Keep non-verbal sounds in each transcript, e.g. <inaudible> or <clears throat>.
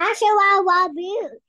Asha Wabu.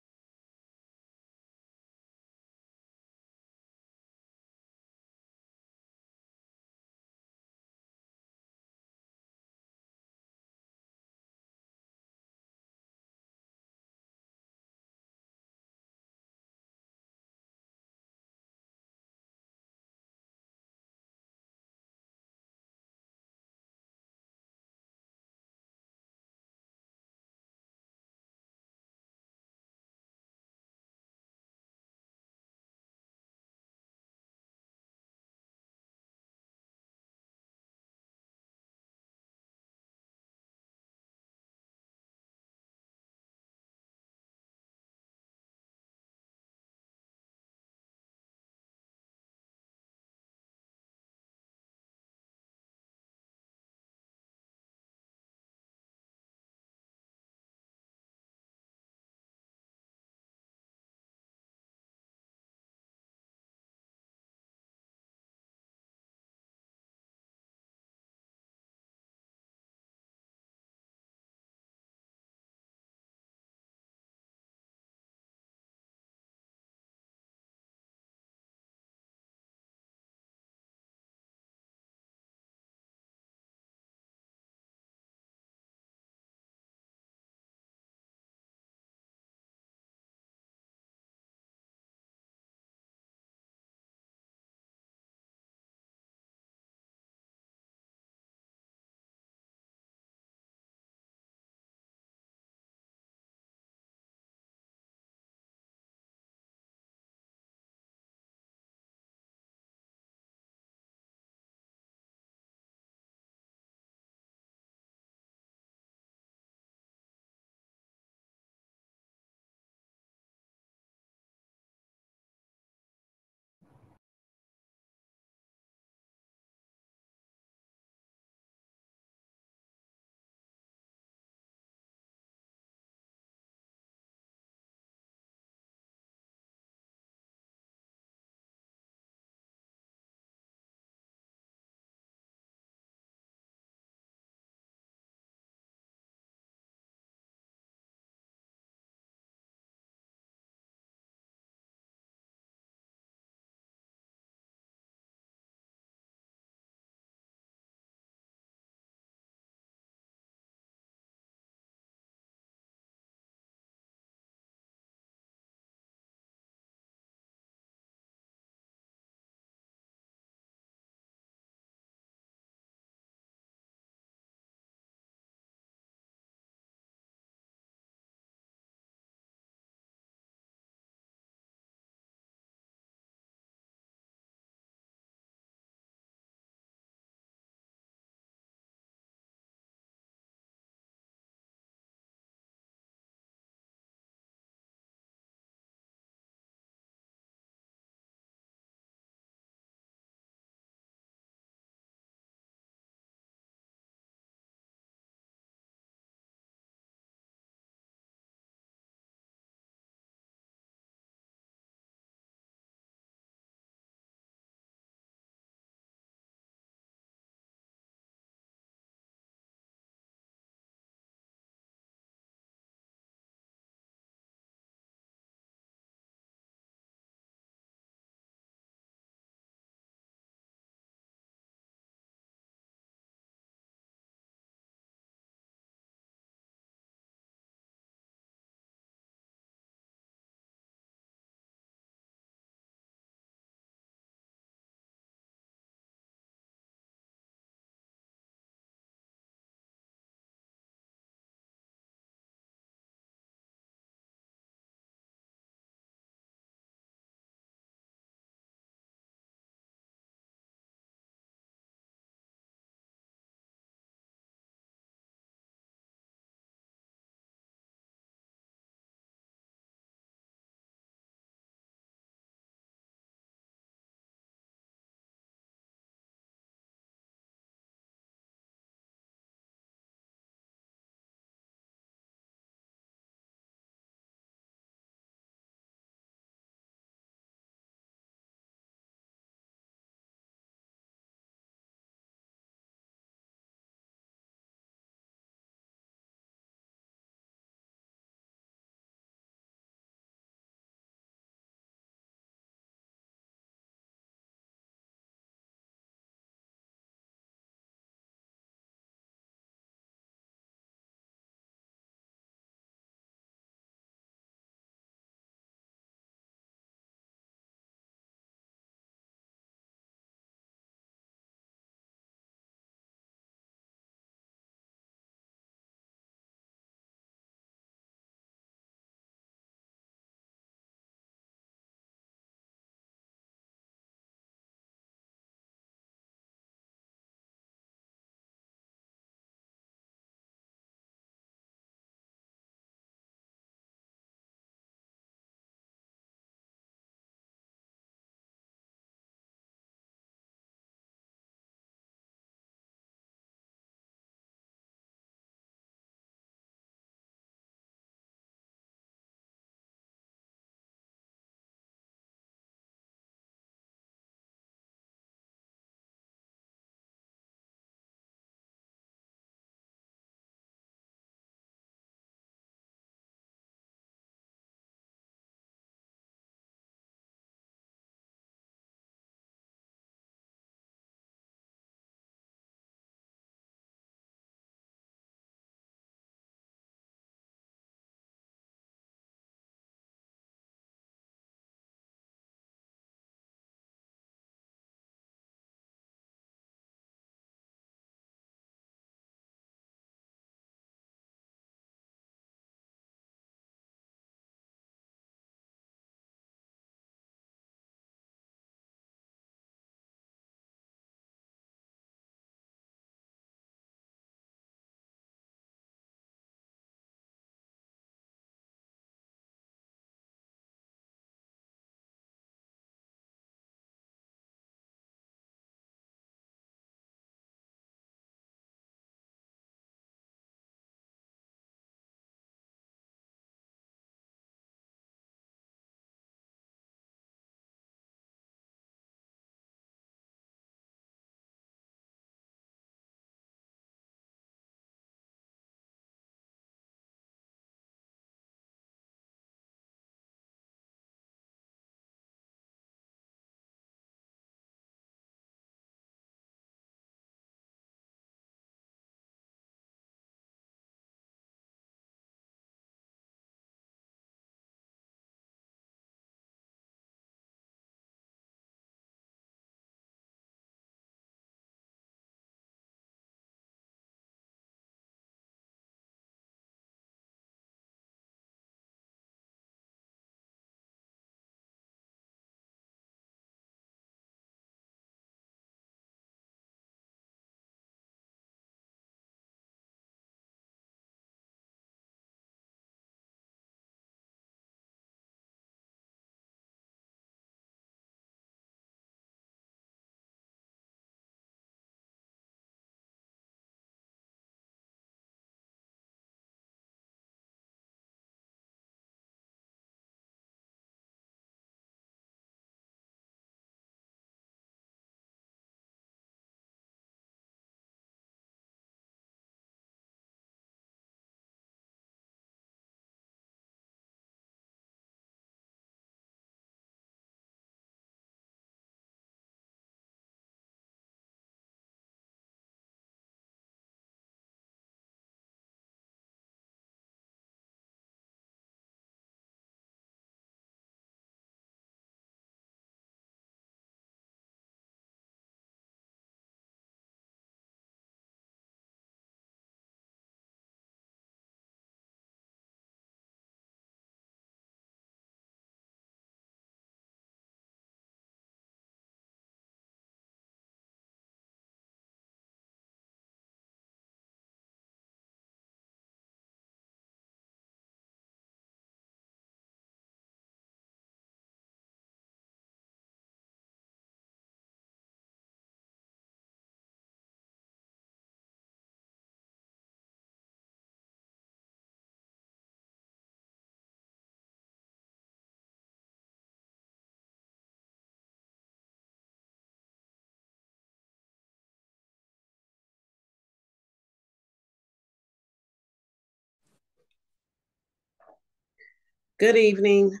Good evening.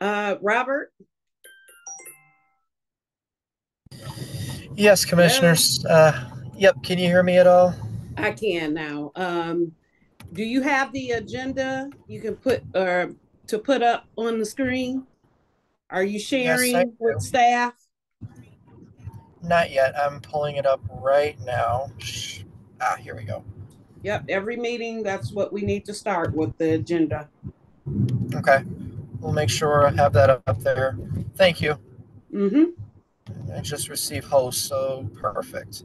Uh, Robert? Yes, commissioners. Uh, yep, can you hear me at all? I can now. Um, do you have the agenda you can put, or to put up on the screen? Are you sharing do. with staff? Not yet. I'm pulling it up right now. Ah, here we go. Yep, every meeting, that's what we need to start with the agenda. Okay. We'll make sure I have that up there. Thank you. Mm-hmm. I just received host, so perfect.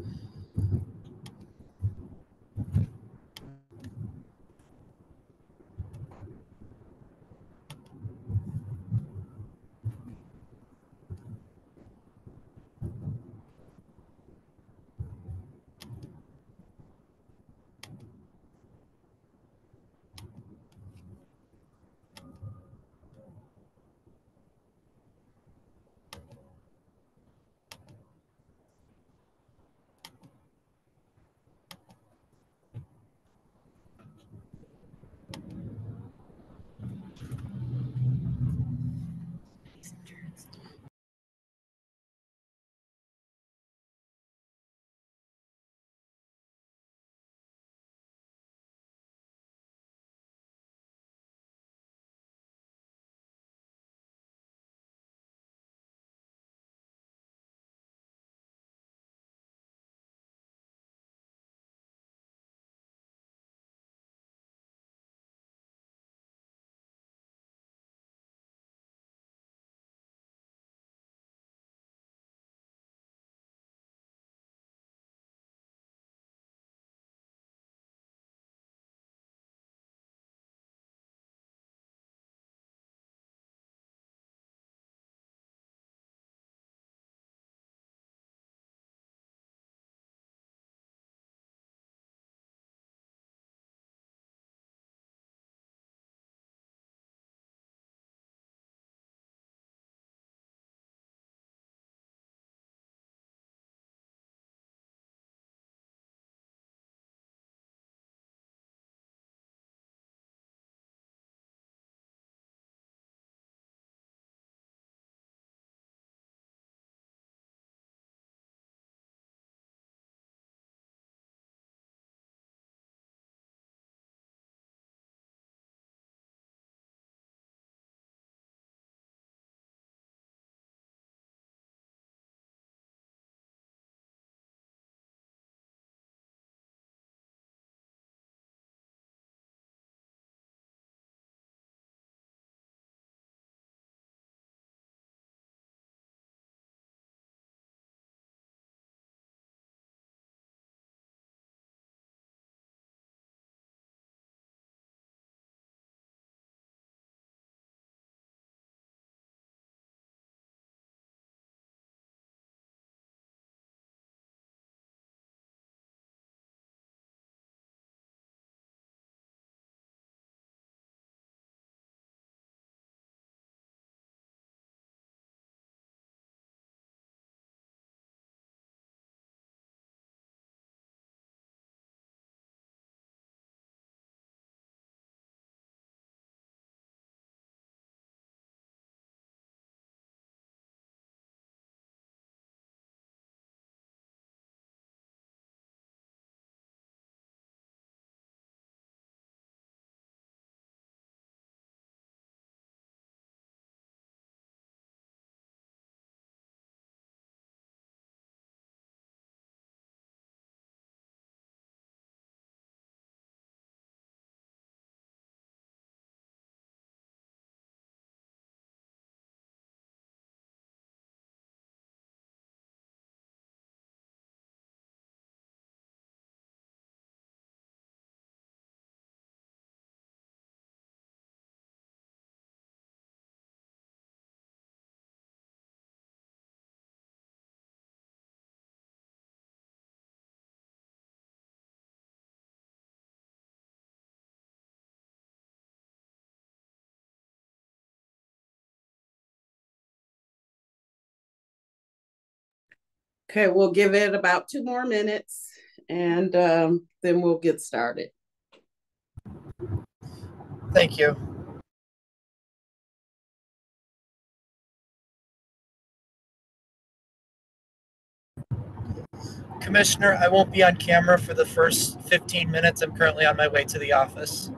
Okay, we'll give it about two more minutes and um, then we'll get started. Thank you. Commissioner, I won't be on camera for the first 15 minutes. I'm currently on my way to the office.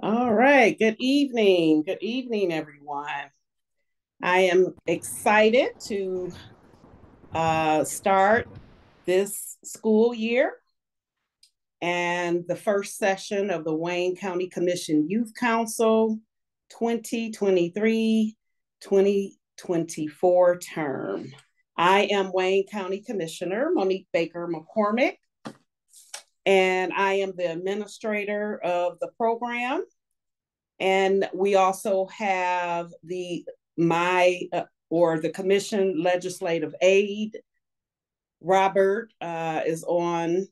All right. Good evening. Good evening, everyone. I am excited to uh, start this school year and the first session of the Wayne County Commission Youth Council 2023 2024 term. I am Wayne County Commissioner Monique Baker McCormick and I am the administrator of the program. And we also have the my uh, or the commission legislative aide. Robert uh, is on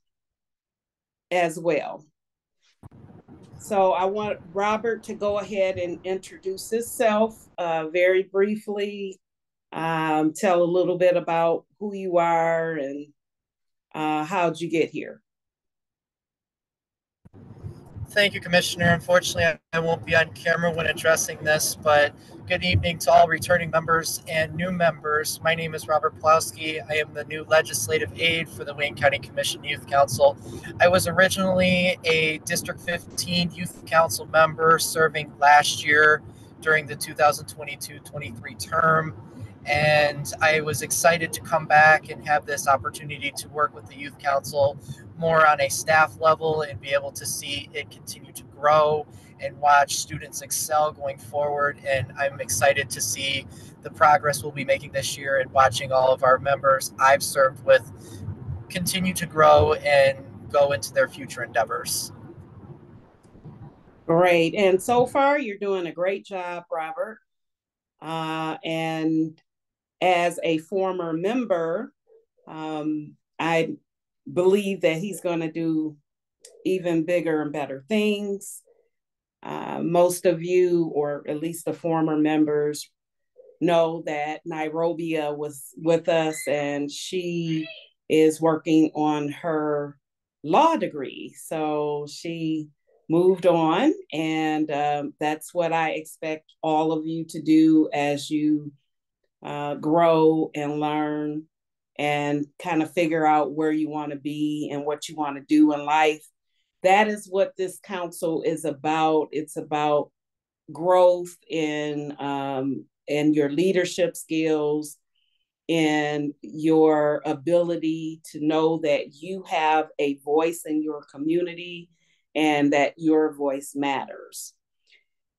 as well. So I want Robert to go ahead and introduce himself uh, very briefly, um, tell a little bit about who you are and uh, how'd you get here. Thank you, Commissioner. Unfortunately, I won't be on camera when addressing this, but good evening to all returning members and new members. My name is Robert Plowski. I am the new legislative aide for the Wayne County Commission Youth Council. I was originally a District 15 Youth Council member serving last year during the 2022 23 term. And I was excited to come back and have this opportunity to work with the Youth Council more on a staff level and be able to see it continue to grow and watch students excel going forward. And I'm excited to see the progress we'll be making this year and watching all of our members I've served with continue to grow and go into their future endeavors. Great. And so far, you're doing a great job, Robert. Uh, and as a former member, um, I believe that he's going to do even bigger and better things. Uh, most of you, or at least the former members, know that Nairobi was with us and she is working on her law degree. So she moved on, and um, that's what I expect all of you to do as you uh, grow and learn and kind of figure out where you want to be and what you want to do in life. That is what this council is about. It's about growth in um, in your leadership skills and your ability to know that you have a voice in your community and that your voice matters.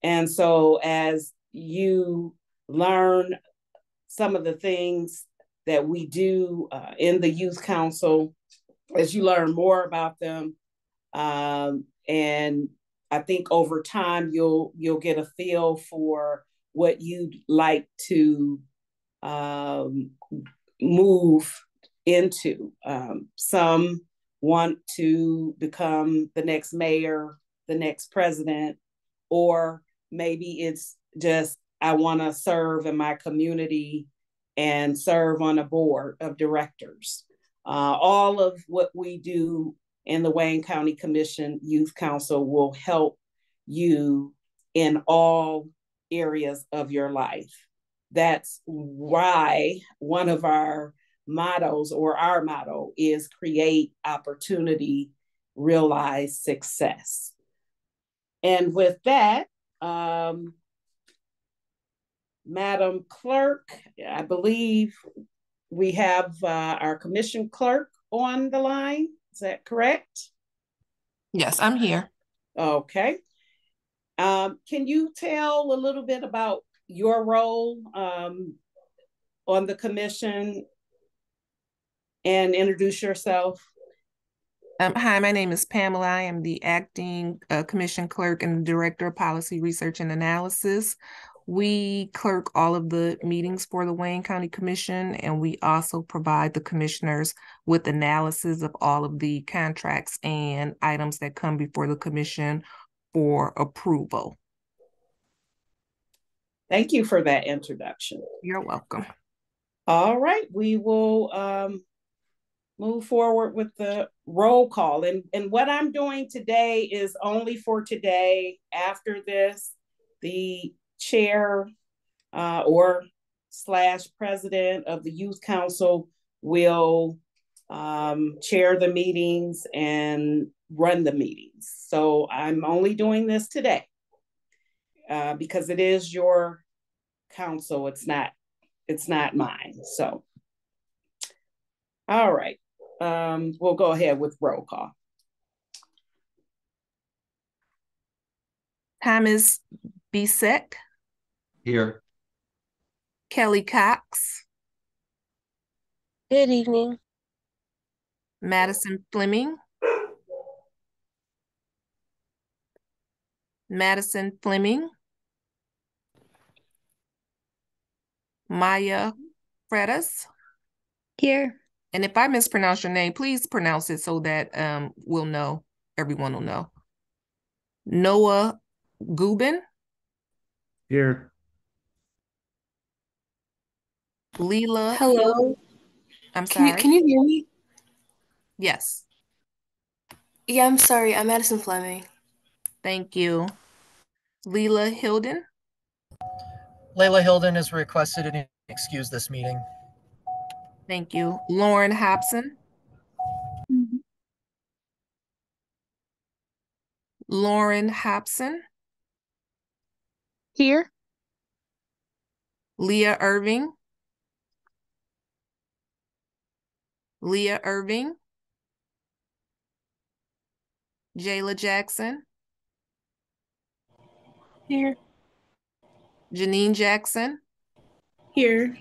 And so, as you learn some of the things that we do uh, in the youth council, as you learn more about them, um, and I think over time you'll you'll get a feel for what you'd like to um, move into. Um, some want to become the next mayor, the next president, or maybe it's just I want to serve in my community and serve on a board of directors. Uh, all of what we do in the Wayne County Commission Youth Council will help you in all areas of your life. That's why one of our mottos or our motto is create opportunity, realize success. And with that, um, Madam Clerk, I believe we have uh, our commission clerk on the line. Is that correct? Yes, I'm here. Okay. Um, can you tell a little bit about your role um, on the commission and introduce yourself? Um, hi, my name is Pamela. I am the acting uh, commission clerk and director of policy research and analysis. We clerk all of the meetings for the Wayne County Commission, and we also provide the commissioners with analysis of all of the contracts and items that come before the commission for approval. Thank you for that introduction. You're welcome. All right, we will um, move forward with the roll call. And, and what I'm doing today is only for today. After this, the chair uh, or slash president of the youth council will um, chair the meetings and run the meetings. So I'm only doing this today uh, because it is your council. It's not. It's not mine. So, all right. Um, we'll go ahead with roll call. Time is be Bisek. Here. Kelly Cox. Good evening. Madison Fleming. Madison Fleming. Maya Freitas. Here. And if I mispronounce your name, please pronounce it so that um we'll know, everyone will know. Noah Gubin. Here. Leela. Hello. I'm Can sorry. you, can you hear me? Yes. Yeah, I'm sorry. I'm Madison Fleming. Thank you. Leela Hilden. Layla Hilden is requested to excuse this meeting. Thank you. Lauren Hobson. Mm-hmm. Lauren Hobson. Here. Leah Irving. Leah Irving. Jayla Jackson. Here. Janine Jackson. Here.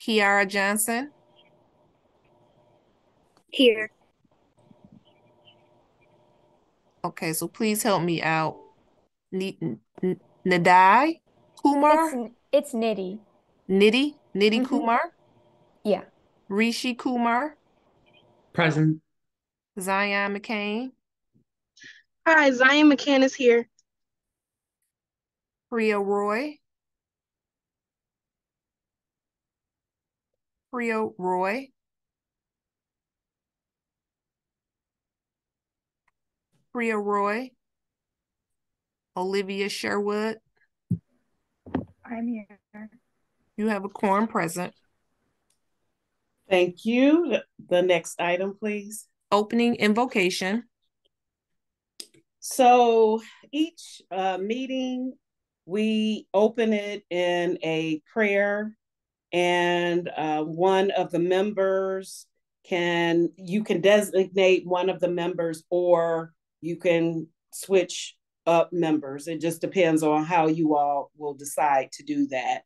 Kiara Johnson. Here. Okay, so please help me out. N- N- Nadai Kumar. It's it's Nitty. Nidhi. Nidhi Mhm. Kumar. Yeah. Rishi Kumar. Present. Zion McCain. Hi, Zion McCann is here. Priya Roy. Priya Roy. Priya Roy, Olivia Sherwood. I'm here. You have a quorum present. Thank you. The- next item, please. Opening invocation. So each uh, meeting, we open it in a prayer, and uh, one of the members can you can designate one of the members, or you can switch up members. It just depends on how you all will decide to do that.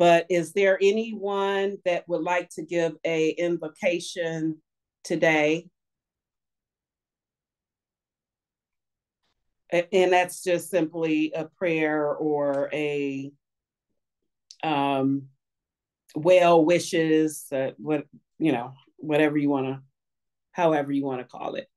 But is there anyone that would like to give a invocation today? And that's just simply a prayer or a um well wishes, uh, what you know, whatever you want to, however you want to call it.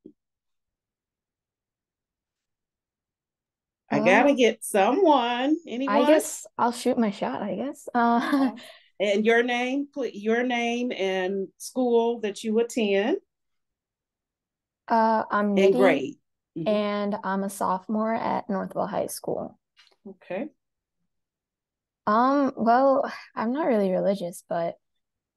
I gotta get someone. Anyone? I guess I'll shoot my shot, I guess. Uh, And your name, your name and school that you attend uh, I'm and grade. Mhm. and I'm a sophomore at Northville High School. Okay. Um, well, I'm not really religious, but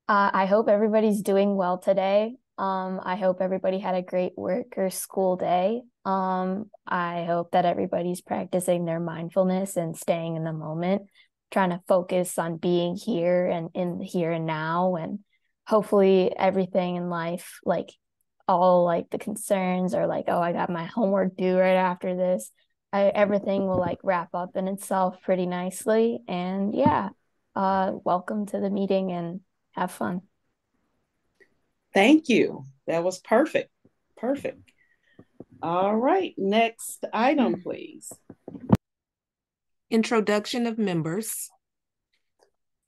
uh, I hope everybody's doing well today. Um, I hope everybody had a great work or school day. Um, I hope that everybody's practicing their mindfulness and staying in the moment, trying to focus on being here and in here and now, and hopefully everything in life, like all like the concerns are like, oh, I got my homework due right after this. I, everything will like wrap up in itself pretty nicely. And yeah, uh, welcome to the meeting and have fun. Thank you. That was perfect. Perfect. All right. Next item, please. Introduction of members.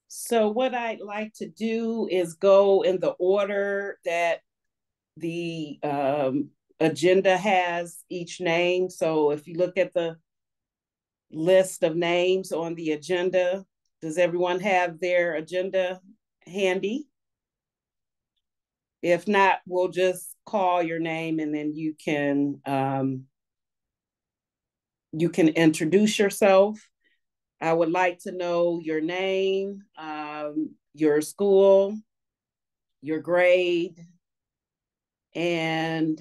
So what I'd like to do is go in the order that the um, agenda has each name. So if you look at the list of names on the agenda, does everyone have their agenda handy? If not, we'll just call your name and then you can um, you can introduce yourself. I would like to know your name, um, your school, your grade, and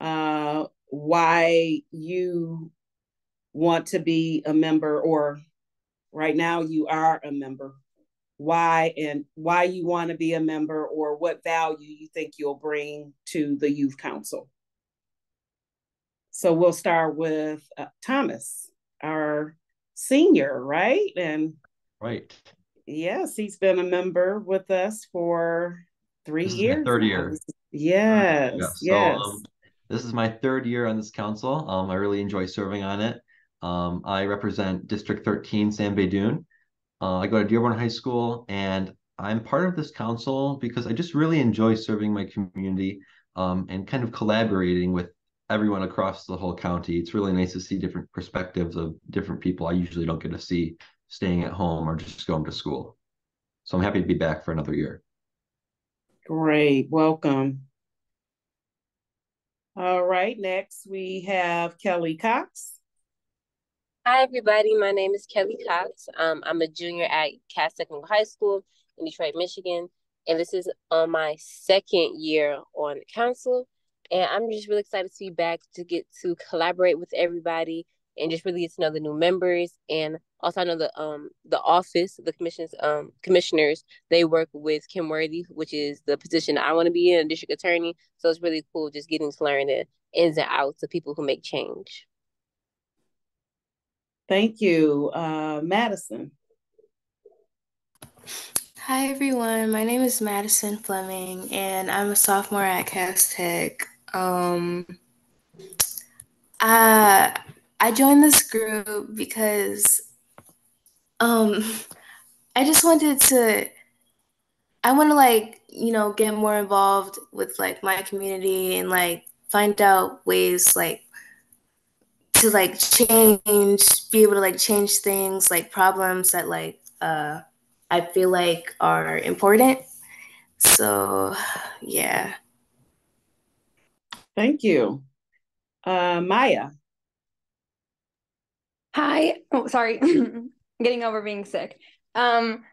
uh, why you want to be a member, or right now you are a member. Why and why you want to be a member, or what value you think you'll bring to the youth council. So we'll start with uh, Thomas, our senior, right? And Right. yes, he's been a member with us for three This is my years. third year. Yes, Yeah, so, yes. um, this is my third year on this council. Um, I really enjoy serving on it. Um, I represent District 13, San Bedun. Uh, I go to Dearborn High School, and I'm part of this council because I just really enjoy serving my community um, and kind of collaborating with everyone across the whole county. It's really nice to see different perspectives of different people I usually don't get to see staying at home or just going to school. So I'm happy to be back for another year. Great, welcome. All right, next we have Kelly Cox. Hi, everybody. My name is Kelly Cox. Um, I'm a junior at Cass Technical High School in Detroit, Michigan. And this is on my second year on council. And I'm just really excited to be back to get to collaborate with everybody and just really get to know the new members. And also I know the um the office, the commissions um commissioners, they work with Kim Worthy, which is the position I want to be in, a district attorney. So it's really cool just getting to learn the ins and outs of people who make change. Thank you, uh, Madison. Hi everyone, my name is Madison Fleming and I'm a sophomore at Cass Tech. Um, I I joined this group because um <laughs> I just wanted to I want to like, you know, get more involved with like my community and like find out ways like to like change, be able to like change things, like problems that like uh I feel like are important. So, yeah. Thank you. Uh, Maya. Hi. Oh, sorry. <laughs> Getting over being sick. Um,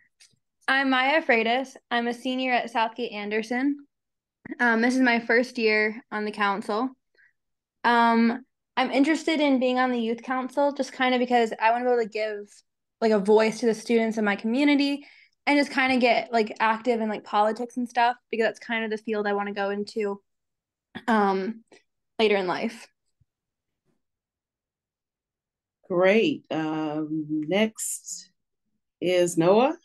I'm Maya Freitas. I'm a senior at Southgate Anderson. Um, this is my first year on the council. Um, I'm interested in being on the youth council just kind of because I want to be able to give like a voice to the students in my community and just kind of get like active in like politics and stuff because that's kind of the field I want to go into um later in life. Great. Um, next is Noah.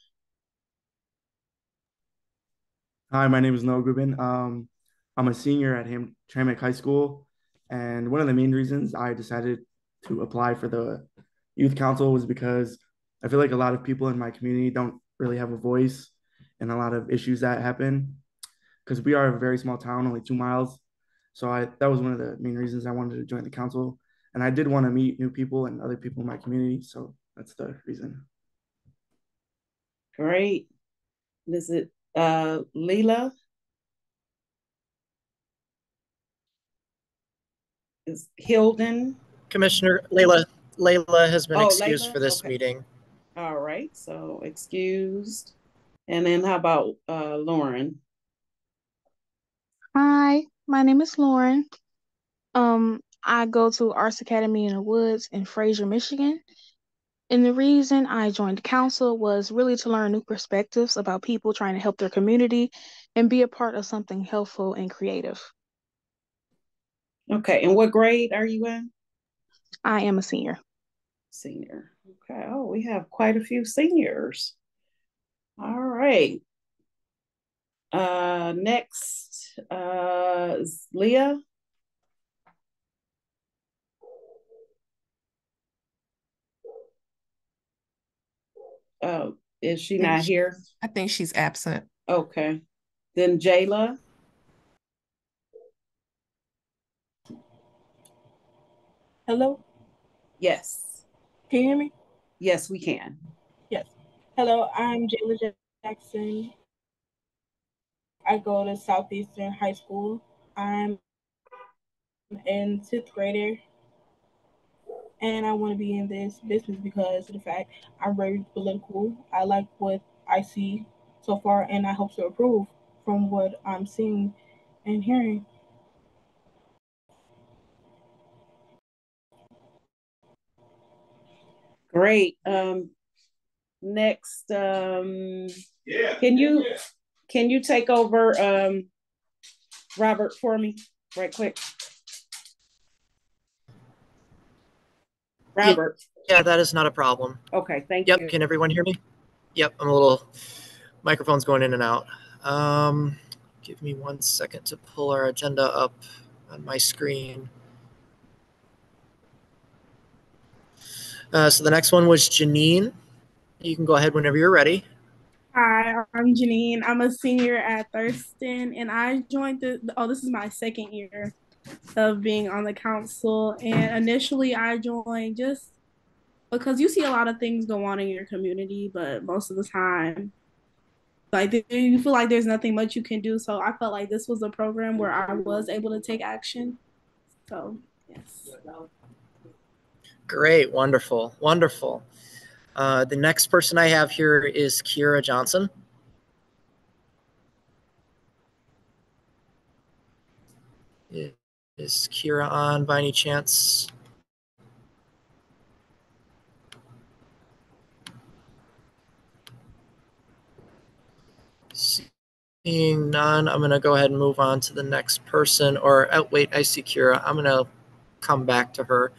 Hi, my name is Noah Grubin. Um, I'm a senior at Ham Hamtramck High School, and one of the main reasons I decided to apply for the youth council was because I feel like a lot of people in my community don't really have a voice in a lot of issues that happen because we are a very small town, only two miles. So I that was one of the main reasons I wanted to join the council, and I did want to meet new people and other people in my community. So that's the reason. Great. Is it uh Leela? Is Hilden? Commissioner Layla, Layla has been Oh, excused Layla? for this Okay. meeting. All right, so excused. And then how about uh Lauren? Hi, my name is Lauren. Um, I go to Arts Academy in the Woods in Fraser, Michigan. And the reason I joined council was really to learn new perspectives about people trying to help their community and be a part of something helpful and creative. Okay, and what grade are you in? I am a senior. Senior. Okay, oh, we have quite a few seniors. All right. Uh, next, uh, is Leah. Oh, is she not here? I think she's absent. Okay. Then Jayla. Hello, Yes. can you hear me? Yes, we can. Yes. Hello, I'm Jayla Jackson. I go to Southeastern High School. I'm in fifth grader, and I want to be in this business because of the fact I'm very political. I like what I see so far, and I hope to improve from what I'm seeing and hearing. Great. Um, next, um, can you, can you take over, um, Robert for me, right quick? Robert, Yeah, that is not a problem. okay, thank you. Yep, can everyone hear me? Yep, I'm a little, microphone's going in and out. Um, give me one second to pull our agenda up on my screen. Uh, so the next one was Janine. You can go ahead whenever you're ready. Hi, I'm Janine. I'm a senior at Thurston, and I joined the. Oh, this is my second year of being on the council. And initially, I joined just because you see a lot of things go on in your community, but most of the time, like you feel like there's nothing much you can do. So I felt like this was a program where I was able to take action. So yes. Great, wonderful, wonderful. Uh, the next person I have here is Kira Johnson. Is Kira on by any chance? Seeing none, I'm gonna go ahead and move on to the next person, or, oh, wait, I see Kira. I'm gonna come back to her.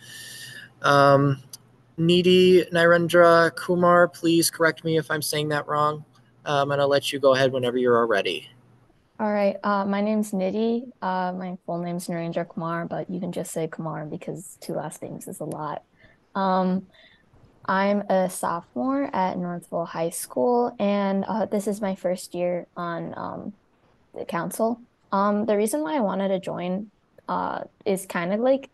Um, Nidhi Narendra Kumar, please correct me if I'm saying that wrong. Uh, I'm gonna let you go ahead whenever you're ready. All right, uh, my name's Nidhi. Uh, my full name's Narendra Kumar, but you can just say Kumar because two last names is a lot. Um, I'm a sophomore at Northville High School, and uh, this is my first year on um, the council. Um, the reason why I wanted to join uh, is kind of like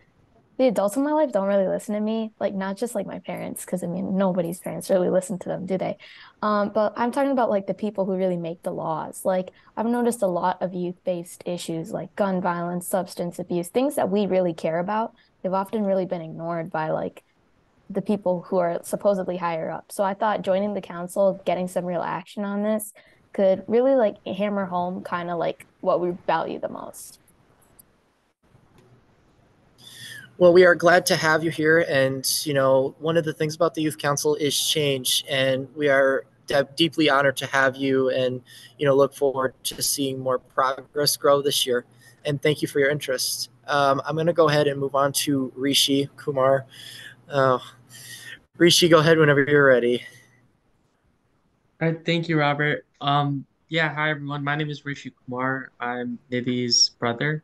the adults in my life don't really listen to me, like not just like my parents, because I mean nobody's parents really listen to them, do they? Um, but I'm talking about like the people who really make the laws. Like I've noticed a lot of youth-based issues like gun violence, substance abuse, things that we really care about. They've often really been ignored by like the people who are supposedly higher up. So I thought joining the council, getting some real action on this could really like hammer home kind of like what we value the most. Well, we are glad to have you here. And, you know, one of the things about the Youth Council is change. And we are deeply honored to have you and, you know, look forward to seeing more progress grow this year. And thank you for your interest. Um, I'm going to go ahead and move on to Rishi Kumar. Uh, Rishi, go ahead whenever you're ready. All right, thank you, Robert. Um, yeah, hi everyone. My name is Rishi Kumar. I'm Nidhi's brother.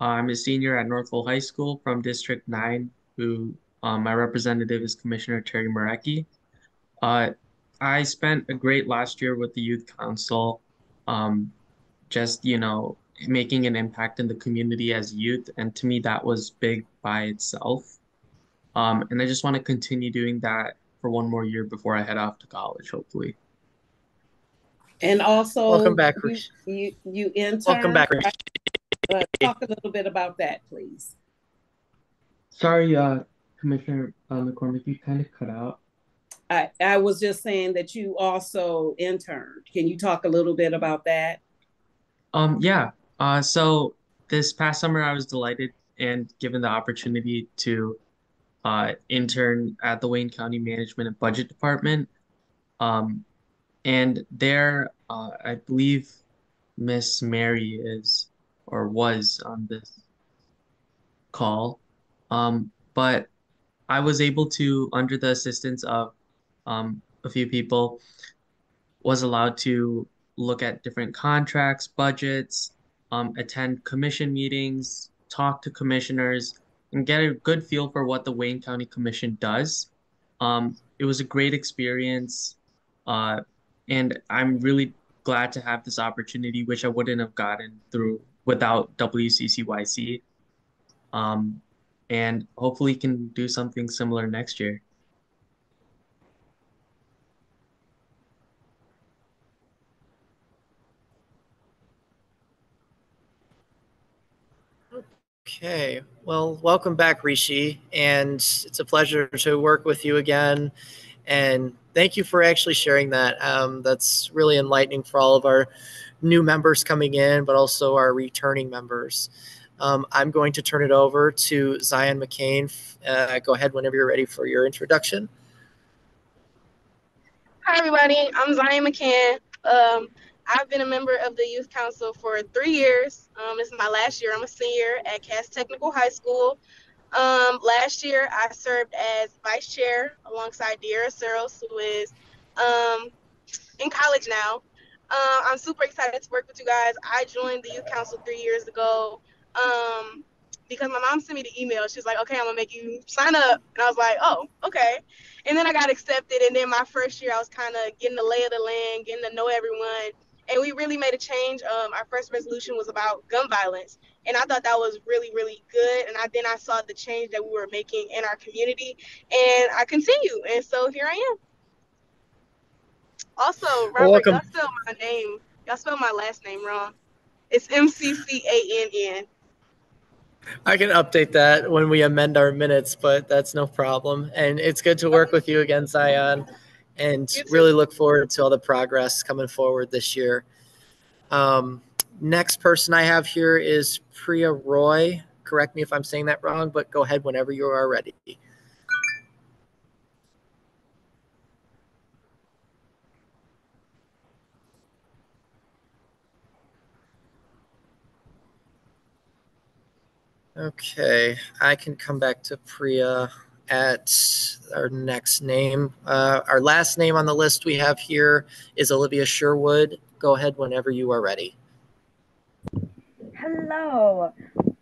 I'm a senior at Northville High School from District 9, who um, my representative is Commissioner Terry Marecki. Uh, I spent a great last year with the Youth Council, um, just, you know, making an impact in the community as youth. And to me, that was big by itself. Um, and I just want to continue doing that for one more year before I head off to college, hopefully. And also, Welcome back, you, you, you intern. Welcome back, Rishi. <laughs> Uh, talk a little bit about that, please. Sorry, uh, Commissioner uh, McCormick, you kind of cut out. I, I was just saying that you also interned. Can you talk a little bit about that? Um, yeah. Uh, so this past summer, I was delighted and given the opportunity to uh, intern at the Wayne County Management and Budget Department. Um, and there, uh, I believe Miss Mary is or was on this call. Um, but I was able to, under the assistance of um, a few people, was allowed to look at different contracts, budgets, um, attend commission meetings, talk to commissioners, and get a good feel for what the Wayne County Commission does. Um, it was a great experience, uh, and I'm really glad to have this opportunity, which I wouldn't have gotten through without WCCYC. Um, and hopefully can do something similar next year. Okay, well, welcome back, Rishi, and it's a pleasure to work with you again. And thank you for actually sharing that. Um, that's really enlightening for all of our new members coming in, but also our returning members. Um, I'm going to turn it over to Zion McCain. Uh, go ahead whenever you're ready for your introduction. Hi, everybody. I'm Zion McCann. Um, I've been a member of the Youth Council for three years. Um, this is my last year. I'm a senior at Cass Technical High School. Um, last year, I served as vice chair alongside Deira Searles, who is um, in college now. Uh, I'm super excited to work with you guys. I joined the Youth Council three years ago um, because my mom sent me the email. She's like, okay, I'm to make you sign up. And I was like, oh, okay. And then I got accepted. And then my first year, I was kind of getting the lay of the land, getting to know everyone and we really made a change. Um, our first resolution was about gun violence, and I thought that was really, really good. And I then I saw the change that we were making in our community, and I continue. And so here I am. Also, Robert, Welcome. y'all spell my name. Y'all spell my last name wrong. It's M C C A N N. I can update that when we amend our minutes, but that's no problem. And it's good to work with you again, Zion, and really look forward to all the progress coming forward this year. Um, next person I have here is Priya Roy. Correct me if I'm saying that wrong, but go ahead whenever you are ready. Okay, I can come back to Priya at our next name. Uh, our last name on the list we have here is Olivia Sherwood. Go ahead whenever you are ready. Hello,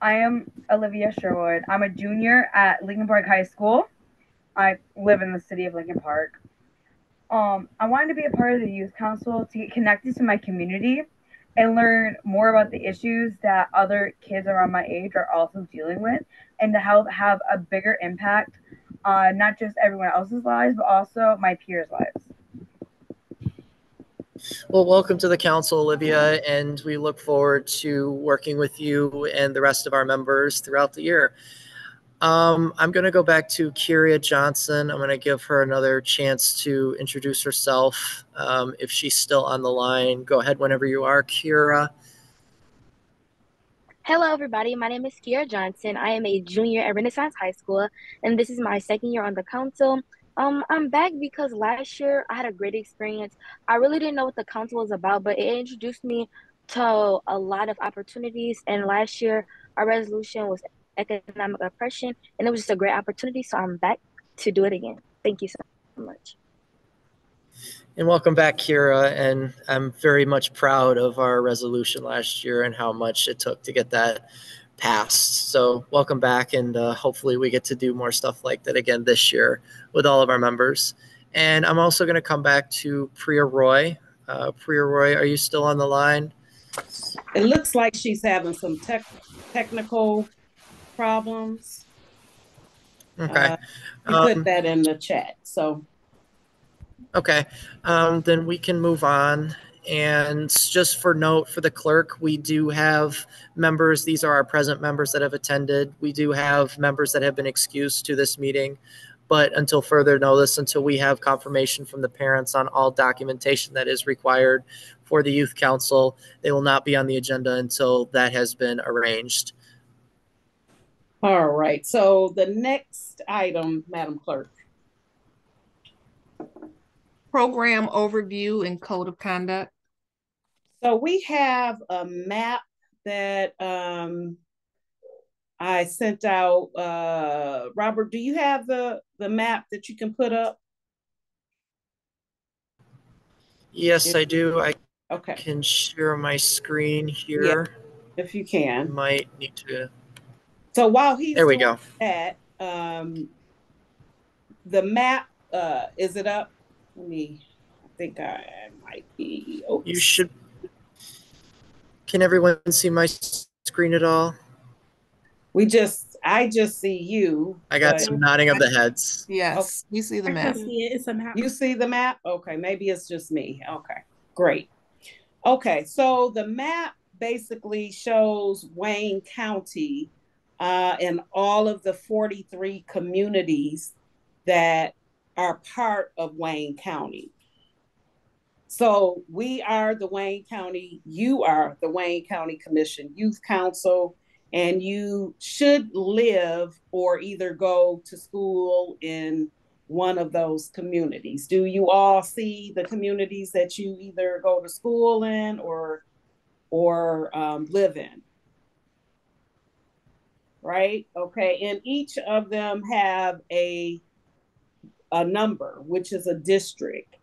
I am Olivia Sherwood. I'm a junior at Lincoln Park High School. I live in the city of Lincoln Park. Um, I wanted to be a part of the youth council to get connected to my community and learn more about the issues that other kids around my age are also dealing with and to help have a bigger impact on not just everyone else's lives, but also my peers' lives. Well, welcome to the council, Olivia, and we look forward to working with you and the rest of our members throughout the year. Um, I'm going to go back to Kyria Johnson. I'm going to give her another chance to introduce herself. Um, if she's still on the line, go ahead whenever you are, Kyria. Hello, everybody. My name is Kyria Johnson. I am a junior at Renaissance High School, and this is my second year on the council. Um, I'm back because last year I had a great experience. I really didn't know what the council was about, but it introduced me to a lot of opportunities. And last year, our resolution was economic oppression, and it was just a great opportunity. So I'm back to do it again. Thank you so much. And welcome back, Kira. And I'm very much proud of our resolution last year and how much it took to get that passed. So welcome back, and uh, hopefully we get to do more stuff like that again this year with all of our members. And I'm also going to come back to Priya Roy. Uh, Priya Roy, are you still on the line? It looks like she's having some tech technical problems. Okay. Uh, Um, put that in the chat. So Okay, um, then we can move on. And just for note for the clerk, we do have members, these are our present members that have attended. We do have members that have been excused to this meeting. But until further notice, until we have confirmation from the parents on all documentation that is required for the youth council, they will not be on the agenda until that has been arranged. All right. So the next item, Madam Clerk. Program overview and code of conduct. So we have a map that um I sent out. Uh Robert, do you have the the map that you can put up? Yes, I do. I Okay. can share my screen here. If you can. Might need to. So while he's There we go. that, um the map uh is it up? Let me I think I might be oh You should. Can everyone see my screen at all? we just I just see you. I got some nodding of the heads. Yes, you see the map. can see it. It's a map. You see the map? Okay, maybe it's just me. Okay, great. Okay, so the map basically shows Wayne County uh, and all of the 43 communities that are part of Wayne County. So we are the Wayne County, you are the Wayne County Commission Youth Council, and you should live or either go to school in one of those communities. Do you all see the communities that you either go to school in or or um, live in? Right? Okay. And each of them have a a number, which is a district.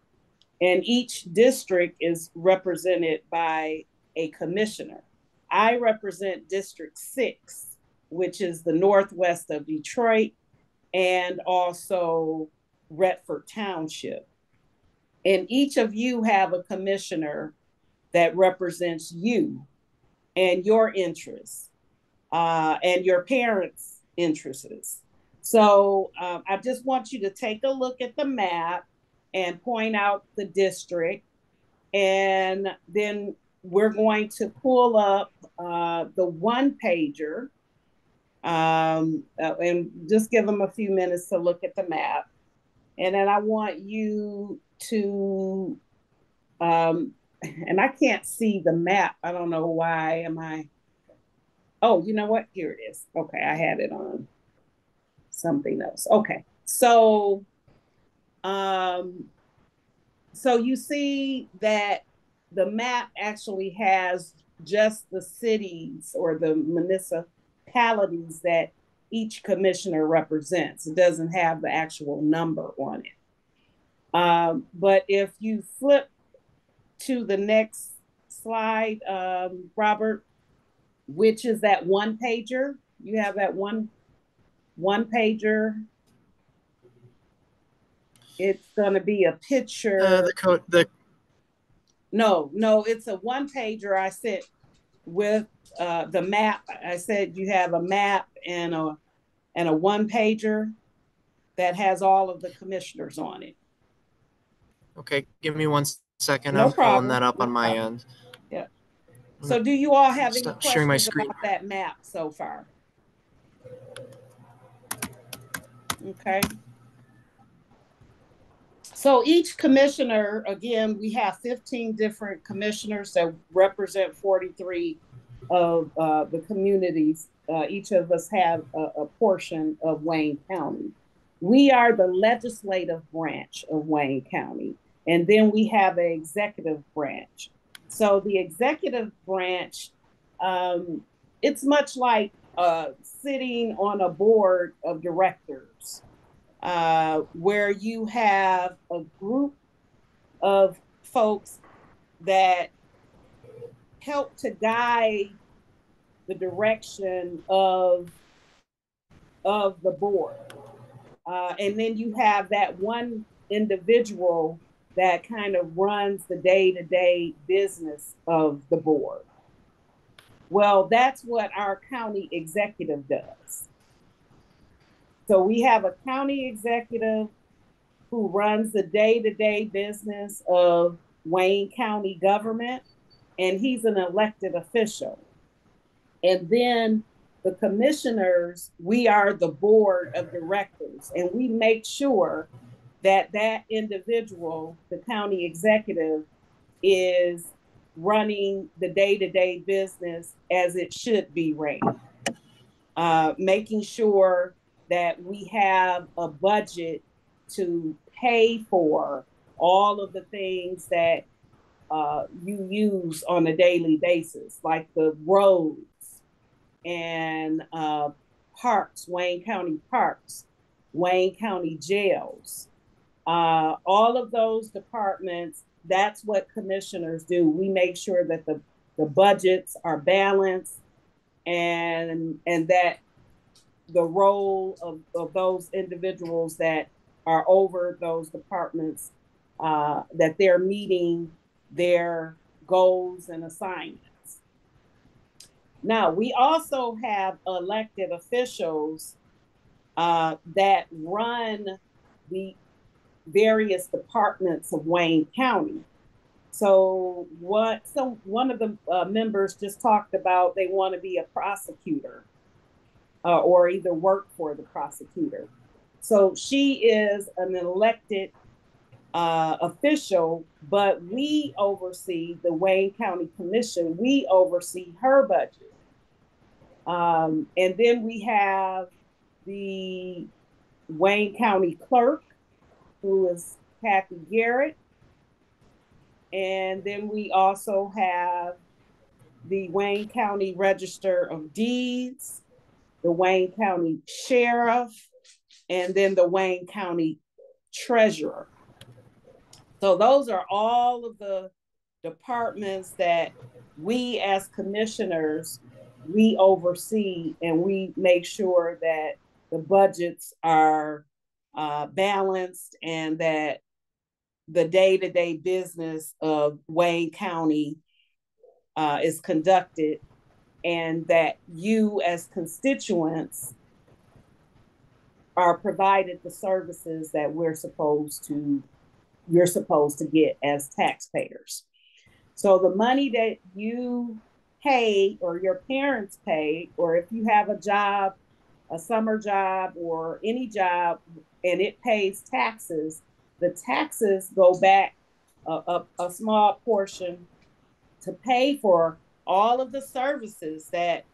And each district is represented by a commissioner. I represent District 6, which is the northwest of Detroit and also Redford Township. And each of you have a commissioner that represents you and your interests uh, and your parents' interests. So um, I just want you to take a look at the map and point out the district. And then we're going to pull up uh, the one pager um, uh, and just give them a few minutes to look at the map. And then I want you to, um, and I can't see the map. I don't know why am I. Oh, you know what? Here it is. Okay, I had it on something else. Okay, so, um, so you see that the map actually has just the cities or the municipalities that each commissioner represents. It doesn't have the actual number on it. Um, but if you flip to the next slide, um, Robert, which is that one pager, you have that one one pager. It's going to be a picture. Uh, the code, the No, no, it's a one pager I sent with uh, the map. I said you have a map and a and a one pager that has all of the commissioners on it. Okay, give me one second. No I'm problem. pulling that up No on my problem. end. Yeah. So do you all have any Stop sharing my questions screen. about that map so far? Okay. So each commissioner, again, we have fifteen different commissioners that represent forty-three of uh, the communities. Uh, each of us have a, a portion of Wayne County. We are the legislative branch of Wayne County, and then we have an executive branch. So the executive branch, um, it's much like uh, sitting on a board of directors uh, where you have a group of folks that help to guide the direction of of the board. Uh, and then you have that one individual that kind of runs the day-to-day business of the board. Well, that's what our county executive does. So we have a county executive who runs the day-to-day business of Wayne County government, and he's an elected official. And then the commissioners, we are the board of directors, and we make sure that that individual, the county executive, is running the day-to-day business as it should be ran. Uh, making sure that we have a budget to pay for all of the things that uh, you use on a daily basis, like the roads and uh, parks, Wayne County parks, Wayne County jails, uh, all of those departments. That's what commissioners do. We make sure that the, the budgets are balanced and and that the role of, of those individuals that are over those departments uh, that they're meeting their goals and assignments. Now, we also have elected officials uh, that run the various departments of Wayne County. So, what? So, one of the uh, members just talked about they want to be a prosecutor uh, or either work for the prosecutor. So, she is an elected uh, official, but we oversee the Wayne County Commission. We oversee her budget. Um, and then we have the Wayne County Clerk, who is Cathy Garrett. And then we also have the Wayne County Register of Deeds, the Wayne County Sheriff, and then the Wayne County Treasurer. So those are all of the departments that we as commissioners we oversee and we make sure that the budgets are uh, balanced and that the day-to-day business of Wayne County uh, is conducted and that you as constituents are provided the services that we're supposed to you're supposed to get as taxpayers. So the money that you pay or your parents pay, or if you have a job, a summer job, or any job, and it pays taxes, the taxes go back a, a, a small portion to pay for all of the services that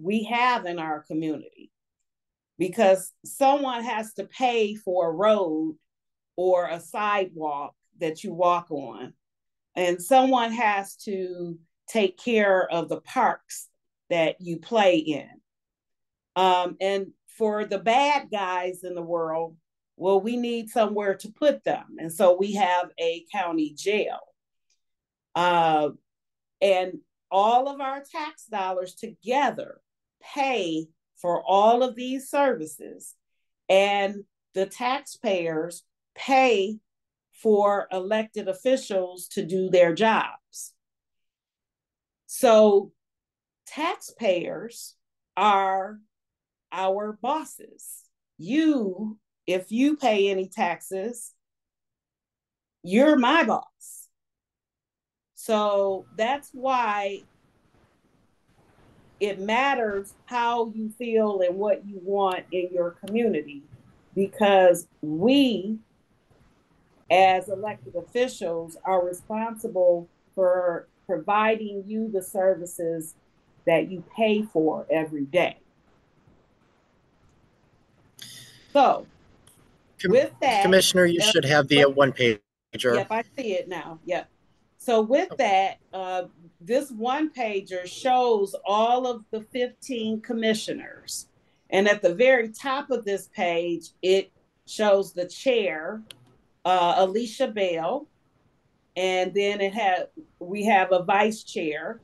we have in our community. Because someone has to pay for a road or a sidewalk that you walk on. And someone has to take care of the parks that you play in. Um, and for the bad guys in the world, well, we need somewhere to put them. And so we have a county jail. Uh, and all of our tax dollars together pay for all of these services. And the taxpayers pay for elected officials to do their jobs. So taxpayers are our bosses. You, if you pay any taxes, you're my boss. So that's why it matters how you feel and what you want in your community because we as elected officials are responsible for providing you the services that you pay for every day. So, with that, Commissioner, you uh, should have the uh, one pager. Yep, I see it now. Yep. So with that, uh, this one pager shows all of the 15 commissioners. And at the very top of this page, it shows the chair, uh, Alisha Bell. And then it had we have a vice chair,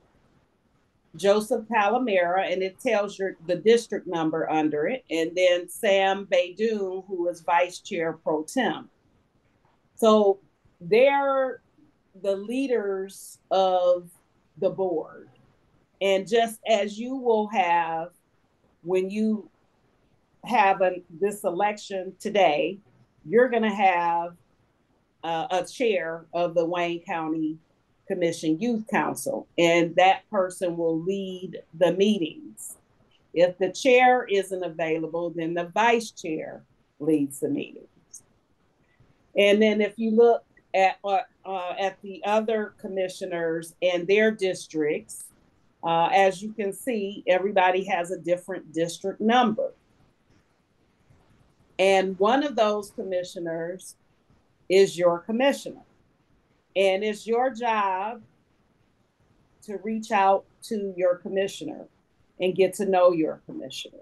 Joseph Palamara, and it tells your the district number under it, and then Sam Baydoun, who is vice chair pro tem. So they're the leaders of the board. And just as you will have when you have a, this election today, you're going to have uh, a chair of the Wayne County Commission Youth Council, and that person will lead the meetings. If the chair isn't available, then the vice chair leads the meetings. And then if you look at uh, uh, at the other commissioners and their districts, uh, as you can see, everybody has a different district number. And one of those commissioners is your commissioner. And it's your job to reach out to your commissioner and get to know your commissioner.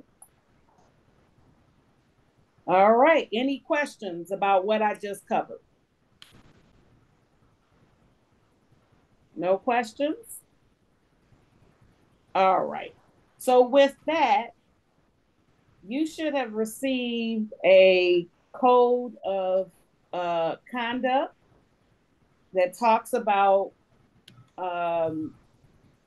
All right, any questions about what I just covered? No questions? All right. So with that, you should have received a code of uh, conduct that talks about um,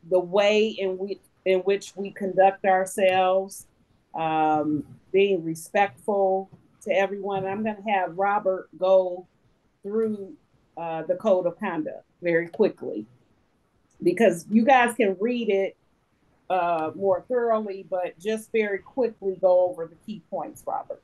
the way in which in which we conduct ourselves, um, being respectful to everyone. I'm going to have Robert go through uh, the code of conduct very quickly because you guys can read it uh, more thoroughly, but just very quickly go over the key points, Robert.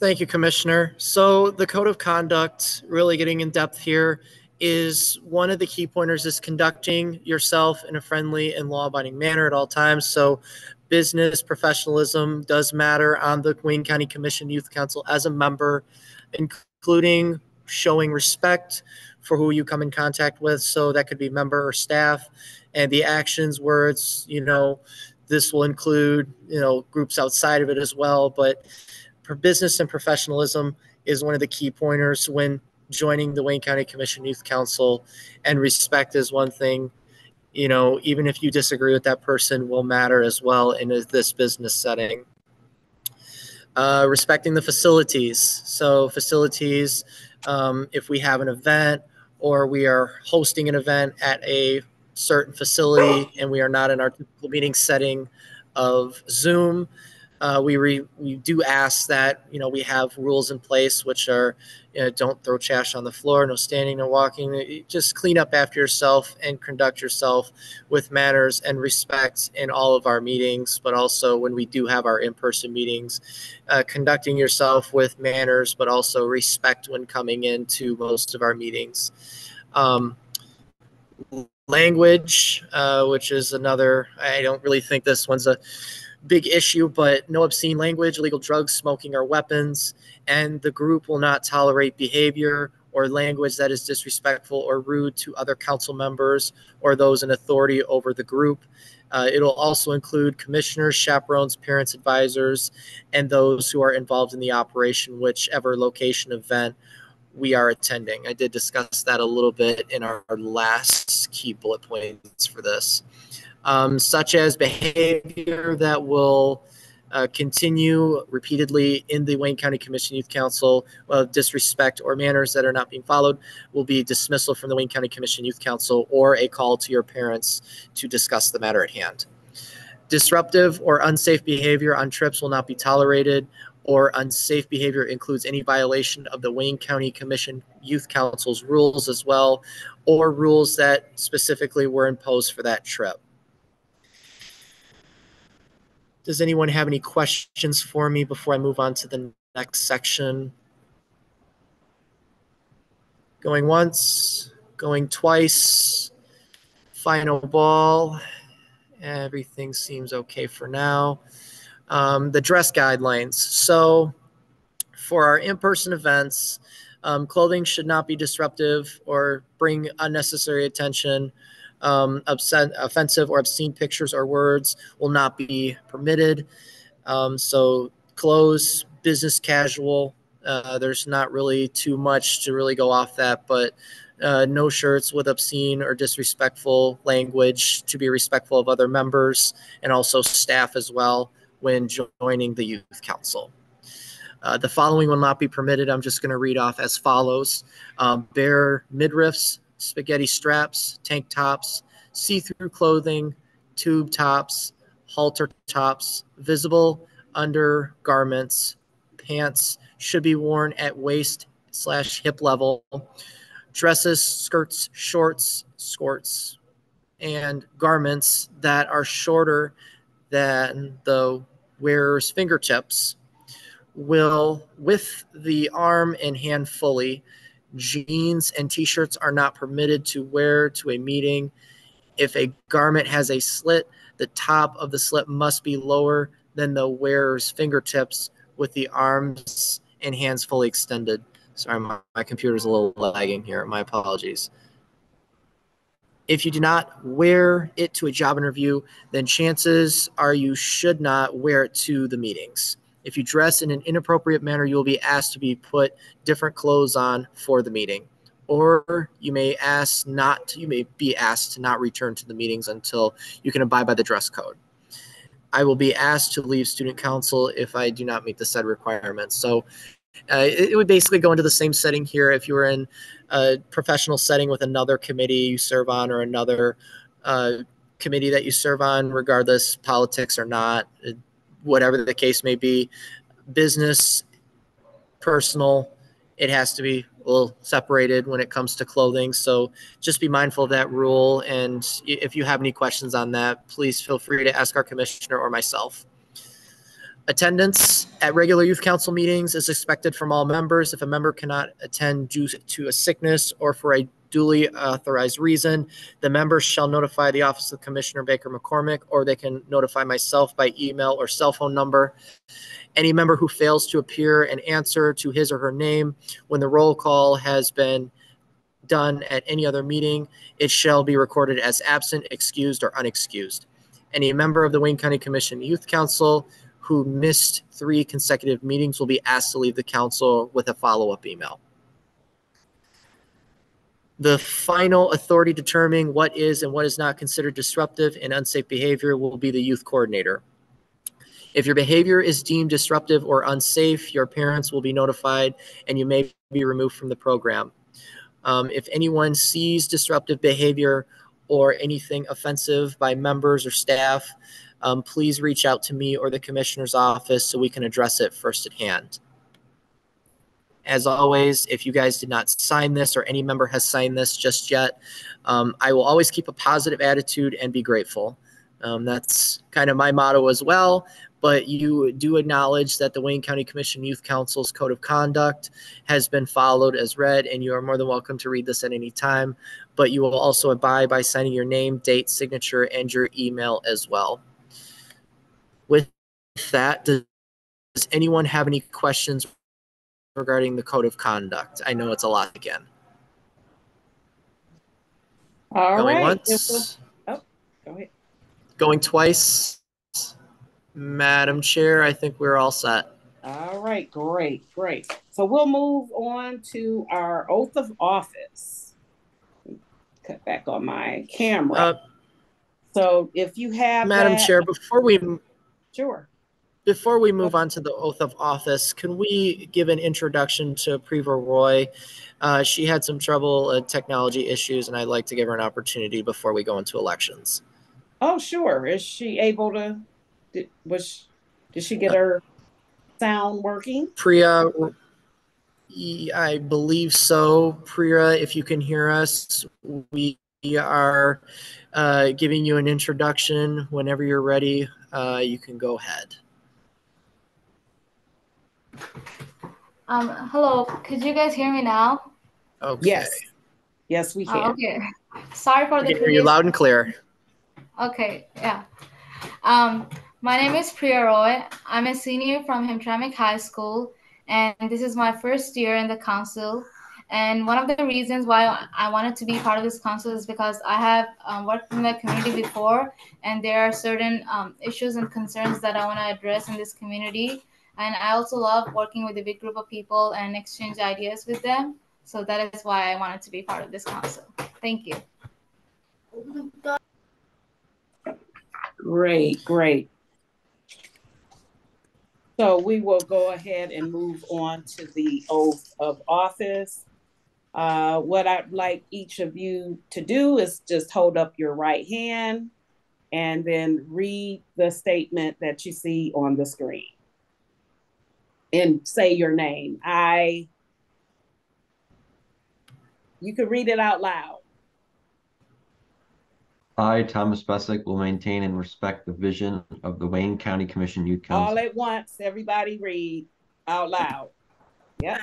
Thank you, Commissioner. So the code of conduct, really getting in depth here, is one of the key pointers is conducting yourself in a friendly and law-abiding manner at all times. So business professionalism does matter on the Wayne County Commission Youth Council as a member, including showing respect for who you come in contact with. So that could be member or staff. And the actions, words, you know, this will include, you know, groups outside of it as well. But business and professionalism is one of the key pointers when joining the Wayne County Commission Youth Council. And respect is one thing, you know, even if you disagree with that person, will matter as well in this business setting. Uh, respecting the facilities. So, facilities, um, if we have an event or we are hosting an event at a certain facility and we are not in our meeting setting of Zoom, uh, we re, we do ask that you know we have rules in place which are you know, don't throw trash on the floor, no standing, no walking. Just clean up after yourself and conduct yourself with manners and respect in all of our meetings, but also when we do have our in-person meetings, uh, conducting yourself with manners, but also respect when coming into most of our meetings. Um, language, uh, which is another. I don't really think this one's a big issue, but no obscene language, illegal drugs, smoking, or weapons. And the group will not tolerate behavior or language that is disrespectful or rude to other council members or those in authority over the group. Uh, it'll also include commissioners, chaperones, parents, advisors, and those who are involved in the operation, whichever location event we are attending. I did discuss that a little bit in our, our last key bullet points for this um, such as behavior that will uh, continue repeatedly in the Wayne County Commission Youth Council of disrespect or manners that are not being followed will be dismissal from the Wayne County Commission Youth Council or a call to your parents to discuss the matter at hand. Disruptive or unsafe behavior on trips will not be tolerated or unsafe behavior includes any violation of the Wayne County Commission Youth Council's rules as well, or rules that specifically were imposed for that trip. Does anyone have any questions for me before I move on to the next section? Going once, going twice, final ball. Everything seems okay for now. Um, the dress guidelines. So for our in-person events, um, clothing should not be disruptive or bring unnecessary attention. Um, offensive or obscene pictures or words will not be permitted. Um, so clothes, business casual. Uh, there's not really too much to really go off that, but uh, no shirts with obscene or disrespectful language to be respectful of other members and also staff as well when joining the youth council. Uh, the following will not be permitted. I'm just going to read off as follows um, bare midriffs, spaghetti straps, tank tops, see through clothing, tube tops, halter tops, visible undergarments, pants should be worn at waist slash hip level, dresses, skirts, shorts, skirts, and garments that are shorter than the wearer's fingertips. Will, with the arm and hand fully, jeans and t-shirts are not permitted to wear to a meeting. If a garment has a slit, the top of the slit must be lower than the wearer's fingertips with the arms and hands fully extended. Sorry, my, my computer's a little lagging here. My apologies. If you do not wear it to a job interview, then chances are you should not wear it to the meetings. If you dress in an inappropriate manner, you will be asked to be put different clothes on for the meeting. Or you may ask not you may be asked to not return to the meetings until you can abide by the dress code. I will be asked to leave student council if I do not meet the said requirements. So uh, it, would basically go into the same setting here if you were in a professional setting with another committee you serve on or another uh, committee that you serve on, regardless politics or not whatever the case may be, business, personal, it has to be a little separated when it comes to clothing. So just be mindful of that rule. And if you have any questions on that, please feel free to ask our commissioner or myself. Attendance at regular youth council meetings is expected from all members. If a member cannot attend due to a sickness or for a duly authorized reason, the members shall notify the office of Commissioner Baker McCormick, or they can notify myself by email or cell phone number. Any member who fails to appear and answer to his or her name when the roll call has been done at any other meeting, it shall be recorded as absent, excused, or unexcused. Any member of the Wayne County Commission Youth Council who missed three consecutive meetings will be asked to leave the council with a follow-up email. The final authority determining what is and what is not considered disruptive and unsafe behavior will be the youth coordinator. If your behavior is deemed disruptive or unsafe, your parents will be notified and you may be removed from the program. Um, if anyone sees disruptive behavior or anything offensive by members or staff, um, please reach out to me or the commissioner's office so we can address it first at hand. As always, if you guys did not sign this or any member has signed this just yet, um, I will always keep a positive attitude and be grateful. Um, that's kind of my motto as well. But you do acknowledge that the Wayne County Commission Youth Council's Code of Conduct has been followed as read, and you are more than welcome to read this at any time. But you will also abide by signing your name, date, signature, and your email as well. With that, does anyone have any questions regarding the code of conduct? I know it's a lot again. All Going right. once, Oh, go ahead. going twice. Madam Chair, I think we're all set. All right, great, great. So we'll move on to our oath of office. Cut back on my camera. Uh, so if you have Madam that- Chair, before we Sure. Before we move on to the oath of office, can we give an introduction to Priya Roy? Uh, she had some trouble, uh, technology issues, and I'd like to give her an opportunity before we go into elections. Oh, sure. Is she able to? Did, was did she get her sound working? Priya, I believe so. Priya, if you can hear us, we are uh, giving you an introduction. Whenever you're ready, uh, you can go ahead. Um, hello, could you guys hear me now? Okay. Yes. Yes, we Uh, can. okay. Sorry for I the can hear you previous. loud and clear. Okay, yeah. Um, my name is Priya Roy. I'm a senior from Hamtramck High School, and this is my first year in the council. And one of the reasons why I wanted to be part of this council is because I have um, worked in the community before, and there are certain um, issues and concerns that I want to address in this community. And I also love working with a big group of people and exchange ideas with them. So that is why I wanted to be part of this council. Thank you. Great, great. So we will go ahead and move on to the oath of office. Uh, what I'd like each of you to do is just hold up your right hand and then read the statement that you see on the screen. And say your name. I, you can read it out loud. I, Thomas Bessick, will maintain and respect the vision of the Wayne County Commission Youth All at once, everybody read out loud. Yep.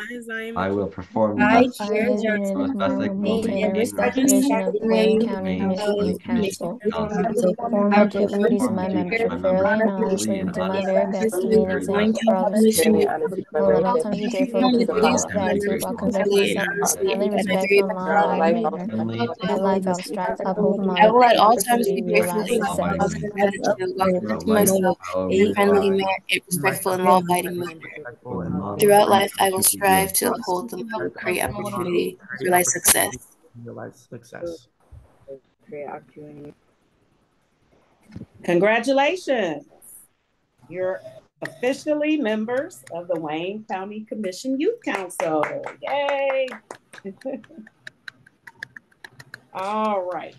I will perform the I, best. Chair Thomas Bessick, will maintain and maintain respect and the vision of the Wayne Wayne County County Commission Youth Council. Council. Perform my duties and my membership fairly and honestly, and do my very best to be an example for others to Will at all times be grateful and keep a positive attitude while conducting myself in a kindly, respectful, non-violent manner. In life, I will strive to uphold the I will at all times be to grateful realize for my success. positive attitude while conducting myself in a friendly manner, respectful and law-abiding manner. Throughout life, I will strive to uphold the model, create opportunity, realize success. Realize success. Congratulations. You're officially members of the Wayne County Commission Youth Council. Yay. <laughs> All right.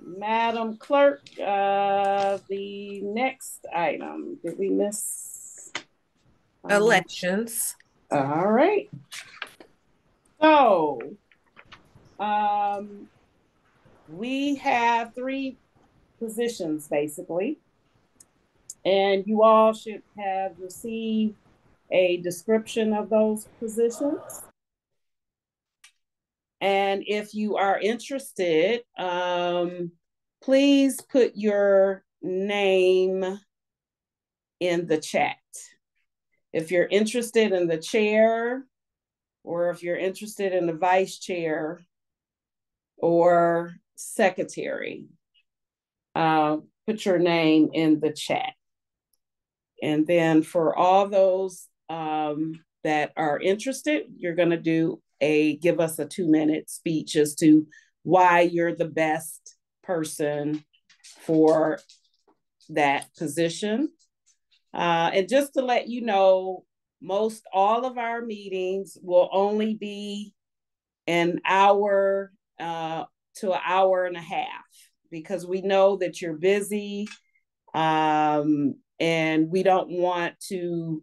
Madam Clerk, uh, the next item, did we miss? Elections. All right. So, um, we have three positions basically. And you all should have received a description of those positions. And if you are interested, um, please put your name in the chat. If you're interested in the chair, or if you're interested in the vice chair or secretary, uh, put your name in the chat. And then for all those um, that are interested, you're going to do a give us a two minute speech as to why you're the best person for that position. Uh, and just to let you know, most all of our meetings will only be an hour uh, to an hour and a half because we know that you're busy um, and we don't want to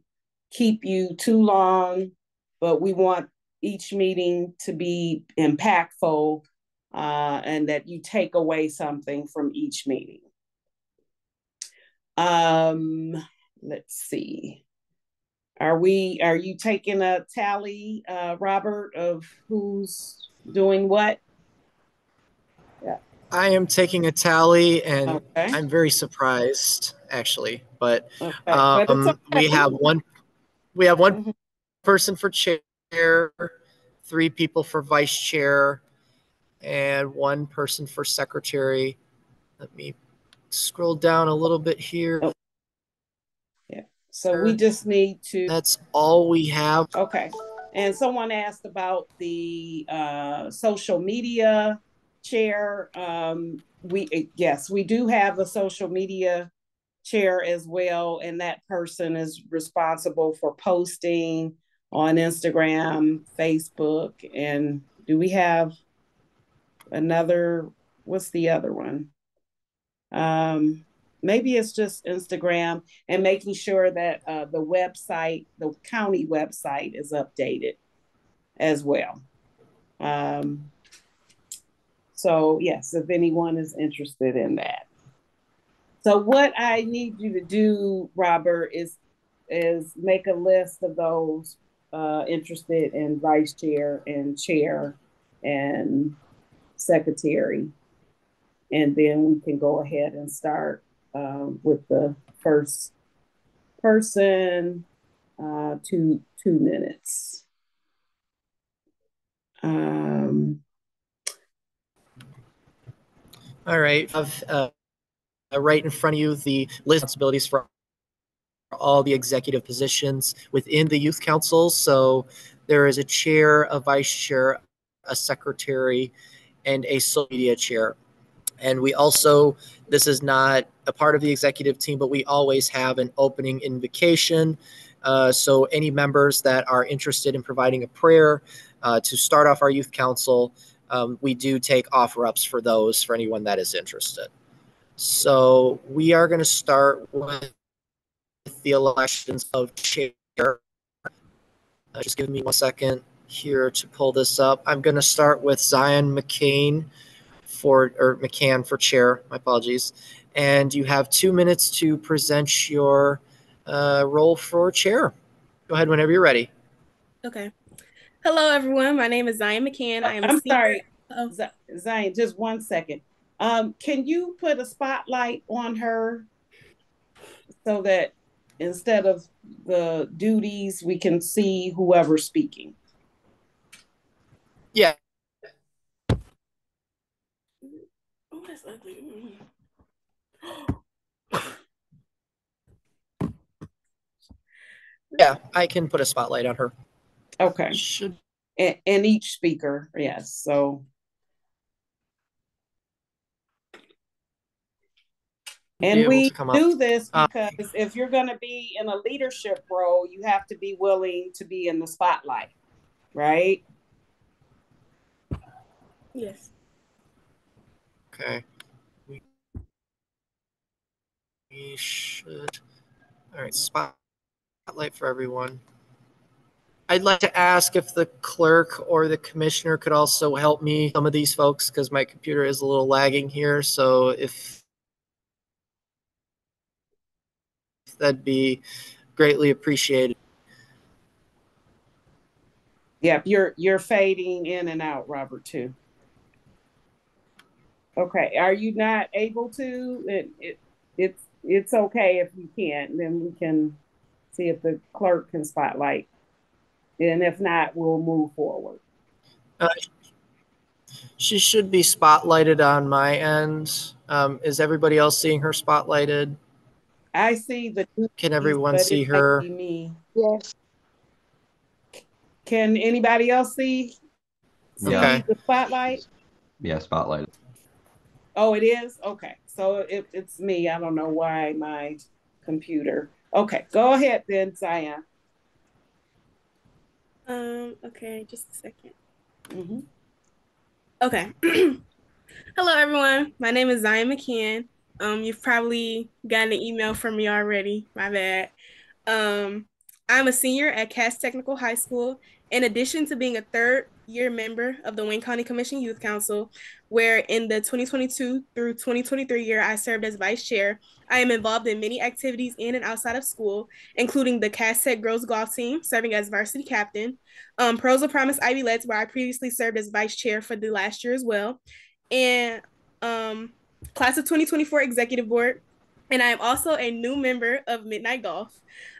keep you too long, but we want each meeting to be impactful uh, and that you take away something from each meeting. Um, let's see. Are we, are you taking a tally, uh, Robert, of who's doing what? Yeah. I am taking a tally and Okay. I'm very surprised actually, but Okay, but it's um, we have one, we have one person for chair, three people for vice chair, and one person for secretary. Let me scroll down a little bit here. So we just need to. That's all we have. Okay. And someone asked about the uh, social media chair. Um, we yes, we do have a social media chair as well, and that person is responsible for posting on Instagram, Facebook, and do we have another? What's the other one? Um, maybe it's just Instagram and making sure that uh, the website, the county website, is updated as well. Um, so yes, if anyone is interested in that. So what I need you to do, Robert, is is make a list of those uh, interested in vice chair and chair and secretary, and then we can go ahead and start uh, with the first person. Uh, two two minutes. Um, All right. Uh, right in front of you the list of responsibilities for all the executive positions within the youth council. So there is a chair, a vice chair, a secretary, and a social media chair. And we also, this is not a part of the executive team, but we always have an opening invocation. Uh, so any members that are interested in providing a prayer uh, to start off our youth council, um, we do take offer ups for those for anyone that is interested. So we are going to start with the elections of chair. Uh, just give me one second here to pull this up. I'm going to start with Zion McCain for, or McCann for chair. My apologies. And you have two minutes to present your uh, role for chair. Go ahead whenever you're ready. Okay. Hello, everyone. My name is Zion McCann. I am. I'm senior- sorry, Oh, Zion, just one second. Um, can you put a spotlight on her so that instead of the duties, we can see whoever's speaking? Yeah. oh, that's ugly. Yeah, I can put a spotlight on her. Okay. Should And, and each speaker, yes. So. And we to come up. do this Uh, because if you're going to be in a leadership role, you have to be willing to be in the spotlight, right? Yes. Okay. We, we should. All right, spotlight for everyone. I'd like to ask if the clerk or the commissioner could also help me, some of these folks, because my computer is a little lagging here. So if that'd be greatly appreciated. Yep, you're you're fading in and out, Robert, too. Okay, are you not able to? It, it it's it's okay if you can't. Then we can see if the clerk can spotlight, and if not, we'll move forward. Uh, she should be spotlighted on my end. Um, is everybody else seeing her spotlighted? I see the. Can everyone see her? Me. Yes. Can anybody else see? See Yeah. the spotlight? Yeah, spotlight. Oh, it is? Okay. So it, it's me. I don't know why my computer. Okay, go ahead then, Zion. Um. Okay. Just a 2nd Mm-hmm. Okay. <clears throat> Hello, everyone. My name is Zion McCann. Um, you've probably gotten an email from me already. My bad. Um, I'm a senior at Cass Technical High School. In addition to being a third year member of the Wayne County Commission Youth Council, where in the 2022 through 2023 year I served as vice chair, I am involved in many activities in and outside of school, including the Cass Tech Girls Golf Team, serving as varsity captain, um, Pros of Promise Ivy Lets, where I previously served as vice chair for the last year as well, and um, Class of 2024 Executive Board. And I am also a new member of Midnight Golf,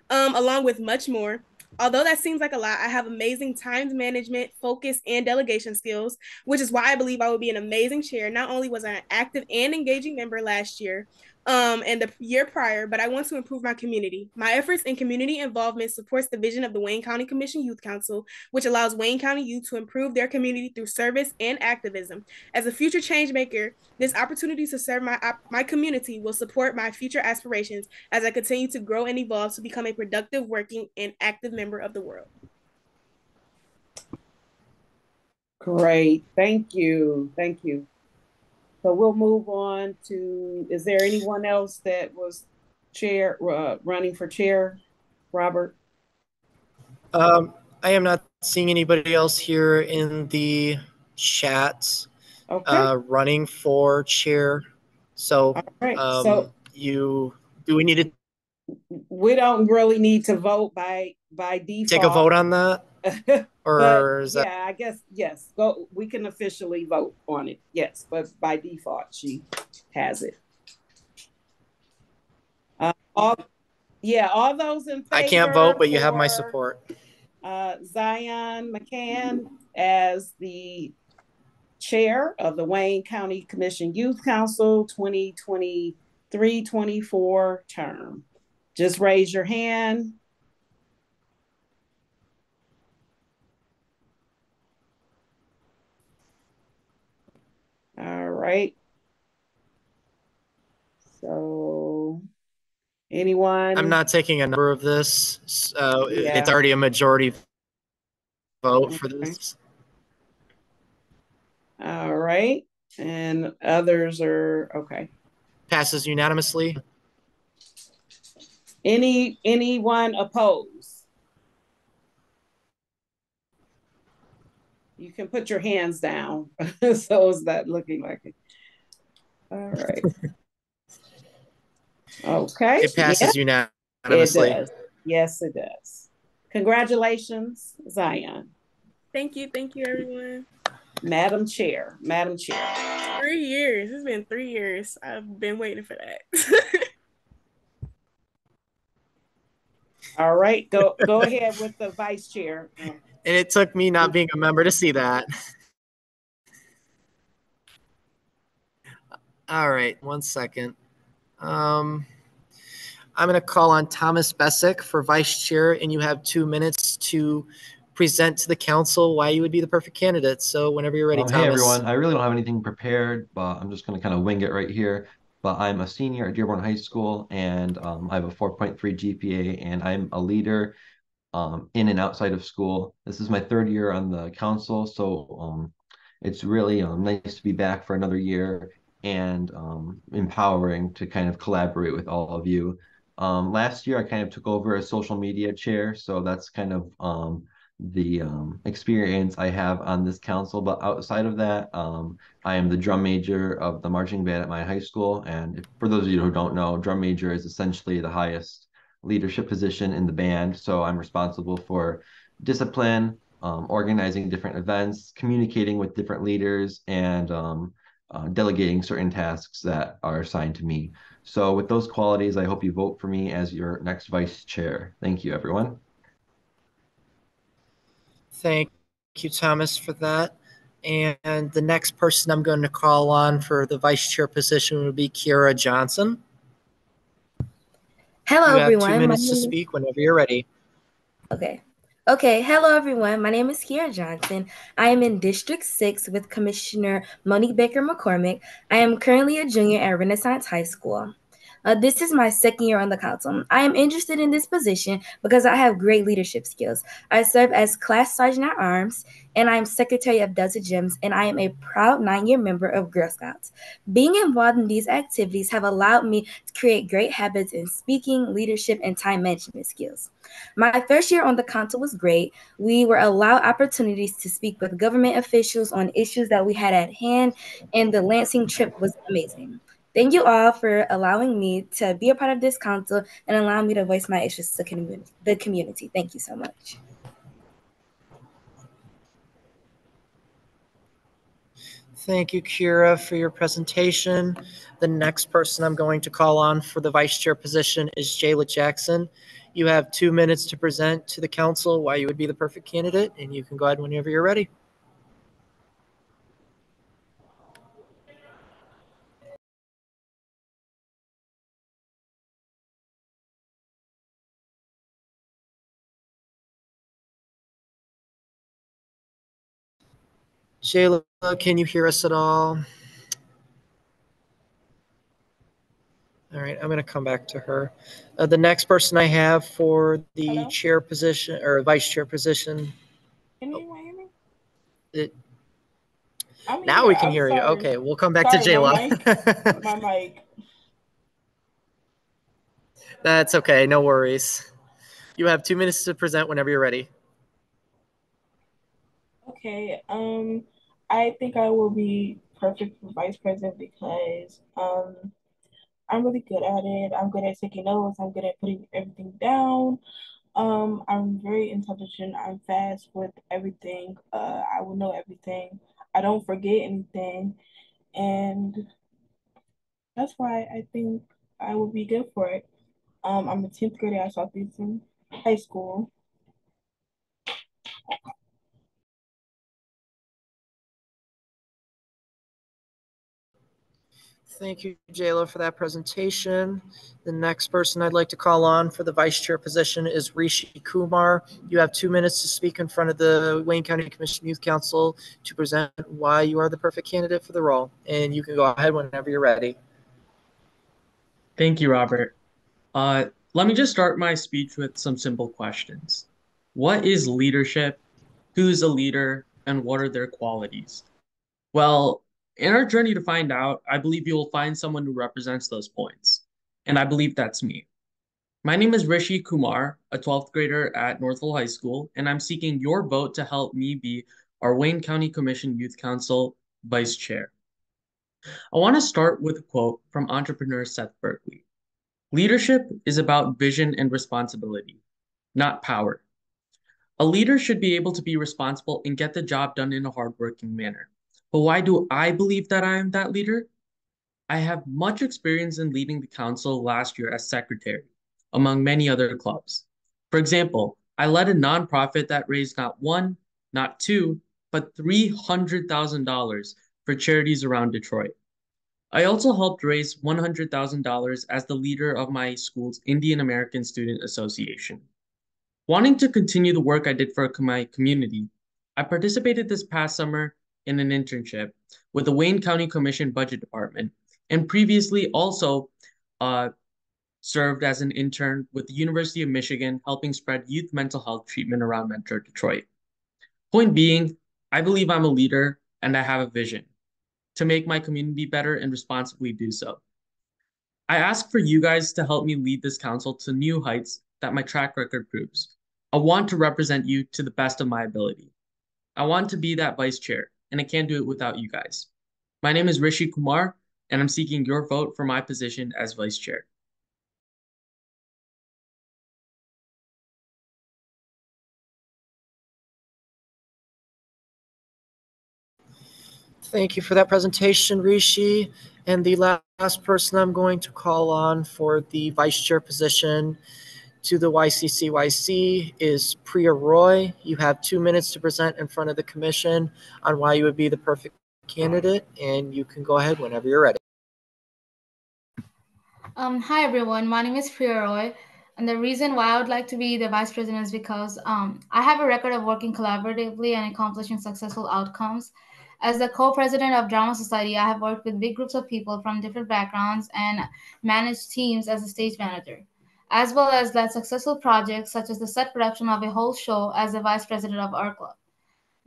um, along with much more. Although that seems like a lot, I have amazing time management, focus, and delegation skills, which is why I believe I would be an amazing chair. Not only was I an active and engaging member last year, um, and the year prior, but I want to improve my community. My efforts in community involvement supports the vision of the Wayne County Commission Youth Council, which allows Wayne County youth to improve their community through service and activism. As a future change maker, this opportunity to serve my my community will support my future aspirations as I continue to grow and evolve to become a productive, working, and active member of the world. Great. Thank you. Thank you. So we'll move on to, is there anyone else that was chair, uh, running for chair? Robert? Um, I am not seeing anybody else here in the chat Okay. uh, running for chair. So, right, um, so- you, do we need to We don't really need to vote by, by default. take a vote on that? <laughs> Or But, is that, Yeah, I guess, yes, go, we can officially vote on it, yes, but by default, she has it. Uh, all, yeah, all those in favor. I can't vote, but you have my support. Uh, Zion McCann as the chair of the Wayne County Commission Youth Council 2023-24 term. Just raise your hand. All right. So, anyone? I'm not taking a number of this, so it- it's already a majority vote for this. All right, and others are, okay. Passes unanimously. Any, anyone opposed? You can put your hands down, <laughs> so is that looking like it? All right. Okay. It passes yeah, It does. Yes, it does. Congratulations, Zion. Thank you, thank you, everyone. Madam Chair, Madam Chair. Three years. It's been three years. I've been waiting for that. <laughs> All right, go, go ahead with the Vice Chair. And it took me not being a member to see that. <laughs> All right, one second. Um, I'm going to call on Thomas Bessick for vice chair, and you have two minutes to present to the council why you would be the perfect candidate. So whenever you're ready, Um, Thomas. hey everyone, I really don't have anything prepared, but I'm just going to kind of wing it right here. But I'm a senior at Dearborn High School, and um, I have a 4.3 GPA, and I'm a leader um, in and outside of school. This is my third year on the council, so um, it's really um, nice to be back for another year and um, empowering to kind of collaborate with all of you. Um, last year, I kind of took over as social media chair, so that's kind of um, the um, experience I have on this council. But outside of that, um, I am the drum major of the marching band at my high school. And if, for those of you who don't know, drum major is essentially the highest leadership position in the band. So I'm responsible for discipline, um, organizing different events, communicating with different leaders, and um, uh, delegating certain tasks that are assigned to me. So with those qualities, I hope you vote for me as your next vice chair. Thank you, everyone. Thank you, Thomas, for that. And the next person I'm going to call on for the vice chair position would be Kiera Johnson. Hello, everyone. two minutes to speak whenever you're ready. Okay. Okay. Hello, everyone. My name is Kiera Johnson. I am in District 6 with Commissioner Monique Baker McCormick. I am currently a junior at Renaissance High School. Uh, this is my second year on the council. I am interested in this position because I have great leadership skills. I serve as class sergeant at arms, and I am secretary of Delta Gems, and I am a proud nine-year member of Girl Scouts. Being involved in these activities have allowed me to create great habits in speaking, leadership, and time management skills. My first year on the council was great. We were allowed opportunities to speak with government officials on issues that we had at hand, and the Lansing trip was amazing. Thank you all for allowing me to be a part of this council and allowing me to voice my issues to community, the community. Thank you so much. Thank you, Kiera, for your presentation. The next person I'm going to call on for the vice chair position is Jayla Jackson. You have two minutes to present to the council why you would be the perfect candidate, and you can go ahead whenever you're ready. Jayla, can you hear us at all? All right, I'm going to come back to her. Uh, the next person I have for the Hello? chair position or vice chair position. Can you hear me? It, I'm now we can I'm hear you. Okay, we'll come back Sorry, to my Jayla. mic- My <laughs> mic. That's okay, no worries. You have two minutes to present whenever you're ready. Okay. Um, I think I will be perfect for vice president because um, I'm really good at it. I'm good at taking notes. I'm good at putting everything down. Um, I'm very intelligent. I'm fast with everything. Uh, I will know everything. I don't forget anything, and that's why I think I will be good for it. Um, I'm a 10th grader at Southeastern High School. Thank you, Jayla, for that presentation. The next person I'd like to call on for the vice chair position is Rishi Kumar. You have two minutes to speak in front of the Wayne County Commission Youth Council to present why you are the perfect candidate for the role. And you can go ahead whenever you're ready. Thank you, Robert. Uh, let me just start my speech with some simple questions. What is leadership? Who's a leader? And what are their qualities? Well, in our journey to find out, I believe you will find someone who represents those points. And I believe that's me. My name is Rishi Kumar, a 12th grader at Northville High School, and I'm seeking your vote to help me be our Wayne County Commission Youth Council Vice Chair. I want to start with a quote from entrepreneur Seth Berkley. Leadership is about vision and responsibility, not power. A leader should be able to be responsible and get the job done in a hardworking manner. But why do I believe that I am that leader? I have much experience in leading the council last year as secretary, among many other clubs. For example, I led a nonprofit that raised not one, not two, but $300,000 for charities around Detroit. I also helped raise $100,000 as the leader of my school's Indian American Student Association. Wanting to continue the work I did for my community, I participated this past summer in an internship with the Wayne County Commission Budget Department and previously also uh, served as an intern with the University of Michigan helping spread youth mental health treatment around Metro Detroit. Point being, I believe I'm a leader and I have a vision to make my community better and responsibly do so. I ask for you guys to help me lead this council to new heights that my track record proves. I want to represent you to the best of my ability. I want to be that vice chair, and I can't do it without you guys. My name is Rishi Kumar, and I'm seeking your vote for my position as vice chair. Thank you for that presentation, Rishi. And the last person I'm going to call on for the vice chair position to the YCCYC is Priya Roy. You have two minutes to present in front of the commission on why you would be the perfect candidate, and you can go ahead whenever you're ready. Um, hi everyone, my name is Priya Roy, and the reason why I would like to be the vice president is because um, I have a record of working collaboratively and accomplishing successful outcomes. As the co-president of Drama Society, I have worked with big groups of people from different backgrounds and managed teams as a stage manager, as well as led successful projects such as the set production of a whole show as the vice president of our club.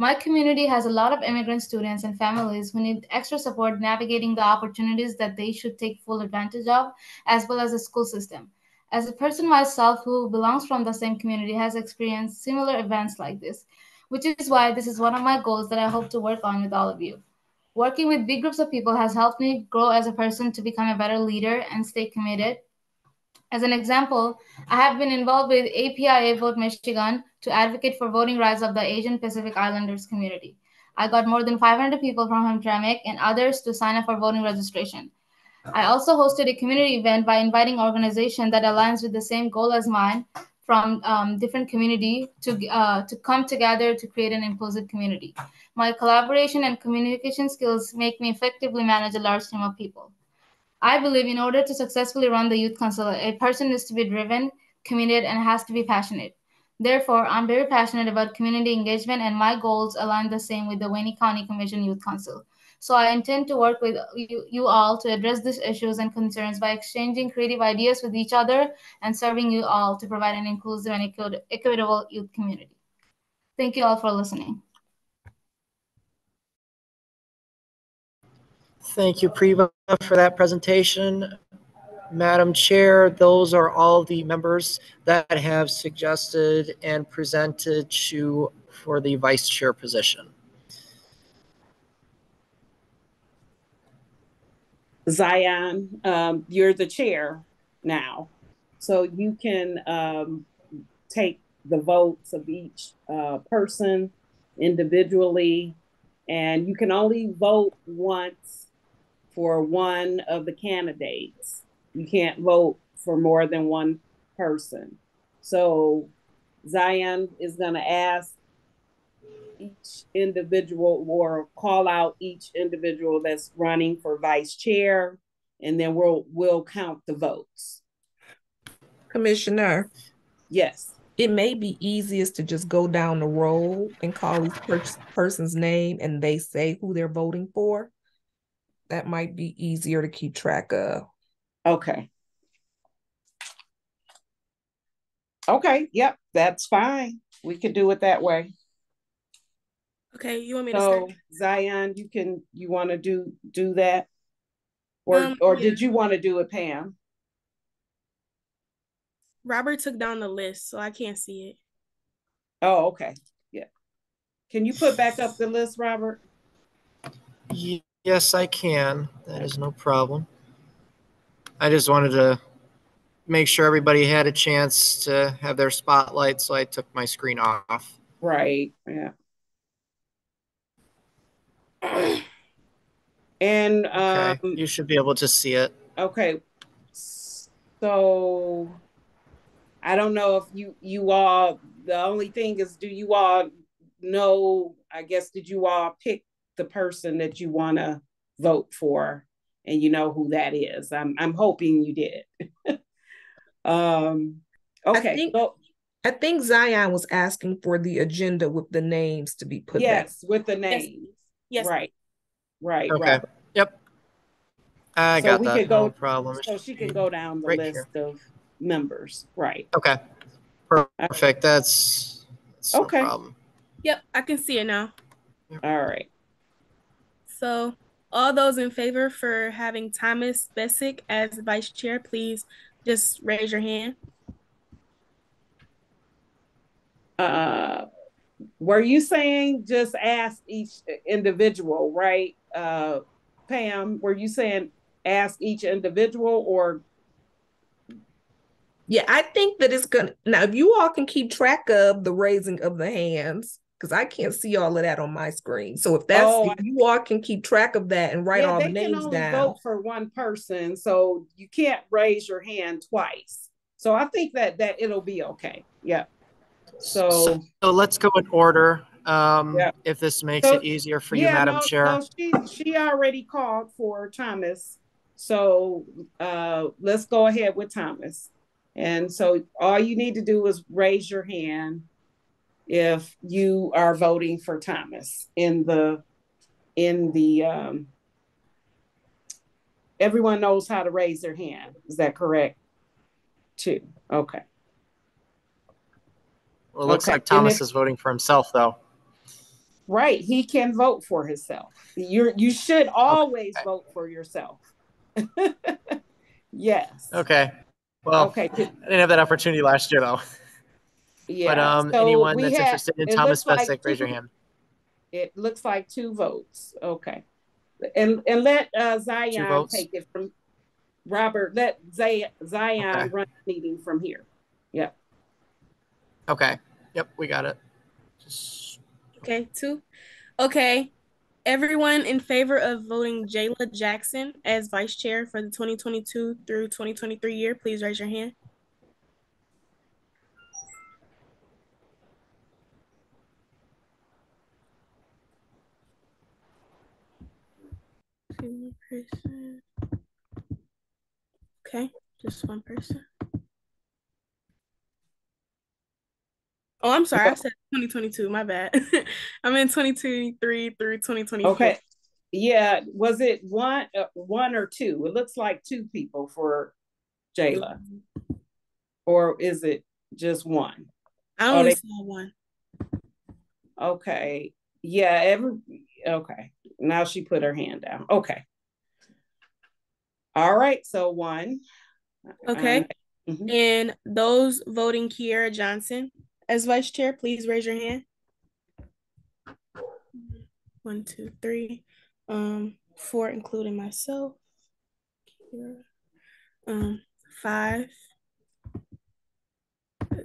My community has a lot of immigrant students and families who need extra support navigating the opportunities that they should take full advantage of, as well as the school system. As a person myself who belongs from the same community has experienced similar events like this, which is why this is one of my goals that I hope to work on with all of you. Working with big groups of people has helped me grow as a person to become a better leader and stay committed as an example, I have been involved with APIA Vote Michigan to advocate for voting rights of the Asian Pacific Islanders community. I got more than 500 people from Hamtramck and others to sign up for voting registration. I also hosted a community event by inviting organizations that aligns with the same goal as mine from um, different community to, uh, to come together to create an inclusive community. My collaboration and communication skills make me effectively manage a large team of people. I believe in order to successfully run the youth council, a person needs to be driven, committed, and has to be passionate. Therefore, I'm very passionate about community engagement, and my goals align the same with the Wayne County Commission Youth Council. So I intend to work with you, you all to address these issues and concerns by exchanging creative ideas with each other and serving you all to provide an inclusive and equitable youth community. Thank you all for listening. Thank you, Priya, for that presentation. Madam Chair, those are all the members that have suggested and presented to for the vice chair position. Zion, um, you're the chair now. So you can um, take the votes of each uh, person individually, and you can only vote once for one of the candidates. You can't vote for more than one person. So Zion is going to ask each individual or call out each individual that's running for vice chair, and then we'll we'll count the votes. Commissioner. Yes. It may be easiest to just go down the roll and call each per person's name and they say who they're voting for. That might be easier to keep track of. Okay. Okay, yep, that's fine. We can do it that way. Okay, you want me to So start? Zion, you can, you want to do, do that? Or, Um, or yeah. did you want to do it, Pam? Robert took down the list, so I can't see it. Oh, okay, yeah. Can you put back up the list, Robert? Ye- Yes, I can. That is no problem. I just wanted to make sure everybody had a chance to have their spotlight, so I took my screen off. Right, yeah. And, Okay, um, you should be able to see it. okay, so I don't know if you, you all, the only thing is, do you all know, I guess, did you all pick the person that you want to vote for? And you know who that is? I'm, I'm hoping you did. <laughs> Um, okay, think- so, I think Zion was asking for the agenda with the names to be put back. yes, with the names. Yes. Right, right, Okay. right. Yep. I So got we that. could No problem. So she can go down the Right list here. of members, right? Okay. Perfect. That's, that's no Okay. problem. Yep, I can see it now. All right. So, all those in favor for having Thomas Bessick as vice chair, please just raise your hand. Uh, were you saying just ask each individual, right? Uh, Pam, were you saying ask each individual or Yeah, I think that it's gonna now if you all can keep track of the raising of the hands, because I can't see all of that on my screen. So if that's Oh, if you all can keep track of that and write yeah, all they the can names only down. vote for one person, so you can't raise your hand twice. So I think that that it'll be okay. Yeah. So So let's go in order. Um, Yeah. if this makes So- it easier for you, Madam no, Chair. no, she she already called for Thomas. So uh let's go ahead with Thomas. And so all you need to do is raise your hand if you are voting for Thomas in the in the um everyone knows how to raise their hand. Is that correct? Two. Okay. Well, it looks Okay, like Thomas if- is voting for himself, though. Right. He can vote for himself. You're you should always vote for yourself. <laughs> yes. Okay. Well, Okay. I didn't have that opportunity last year, though. <laughs> Yeah. But um, so anyone we that's had- interested in it Thomas looks like raise your two- hand. It looks like two votes. Okay. And and let uh, Zion take it from Robert. Let Zay, Zion Okay. run the meeting from here. Yep. Okay. Yep, we got it. Just Okay, two. Okay. Everyone in favor of voting Jayla Jackson as vice chair for the 2022 through 2023 year, please raise your hand. Two person. Okay, just one person. Oh, I'm sorry. I said 2022. My bad. <laughs> I'm in 2023 through 2024. Okay. Yeah, was it one, uh, one or two? It looks like two people for Jayla. Or is it just one? I Oh, only they- saw one. Okay, yeah, every, okay, now she put her hand down, okay. All right, so one. Okay. Um, mhm. And those voting Kiera Johnson as vice chair, please raise your hand. One, two, three, um, four, including myself. Um, five. Uh,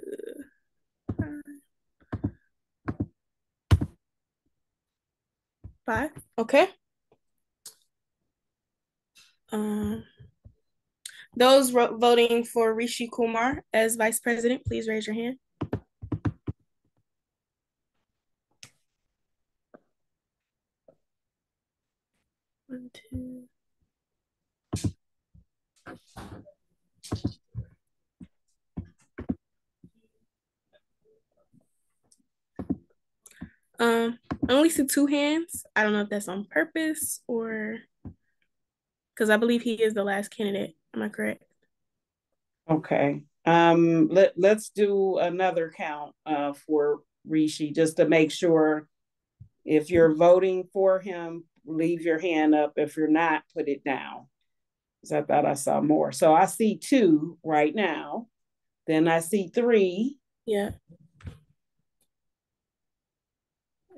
Five, okay. Um, those voting for Rishi Kumar as vice president, please raise your hand. One, two. Um, I only see two hands. I don't know if that's on purpose or because I believe he is the last candidate. Am I correct? Okay, um, let, let's do another count, uh, for Rishi, just to make sure. If you're voting for him, leave your hand up. If you're not, put it down. Cause I thought I saw more. So I see two right now. Then I see three. Yeah.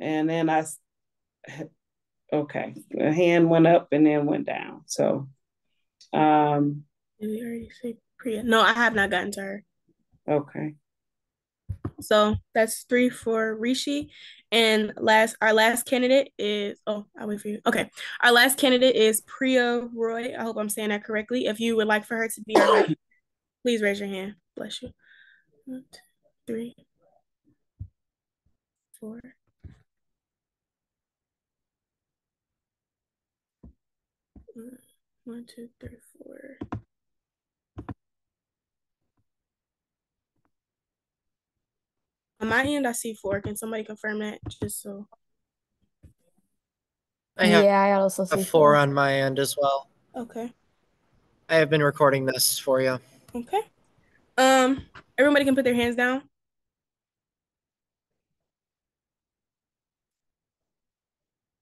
And then I, okay, the hand went up and then went down, so. Um, Did we already say Priya? No, I have not gotten to her. okay, So that's three for Rishi. And last, our last candidate is, oh, I'll wait for you. Okay. Our last candidate is Priya Roy. I hope I'm saying that correctly. If you would like for her to be our <coughs> please raise your hand. Bless you. One, two, three, four. Uh, One, two, three, four. On my end, I see four. Can somebody confirm that? Just so. I have Yeah, I also see four four. on my end as well. Okay. I have been recording this for you. Okay. Um, everybody can put their hands down.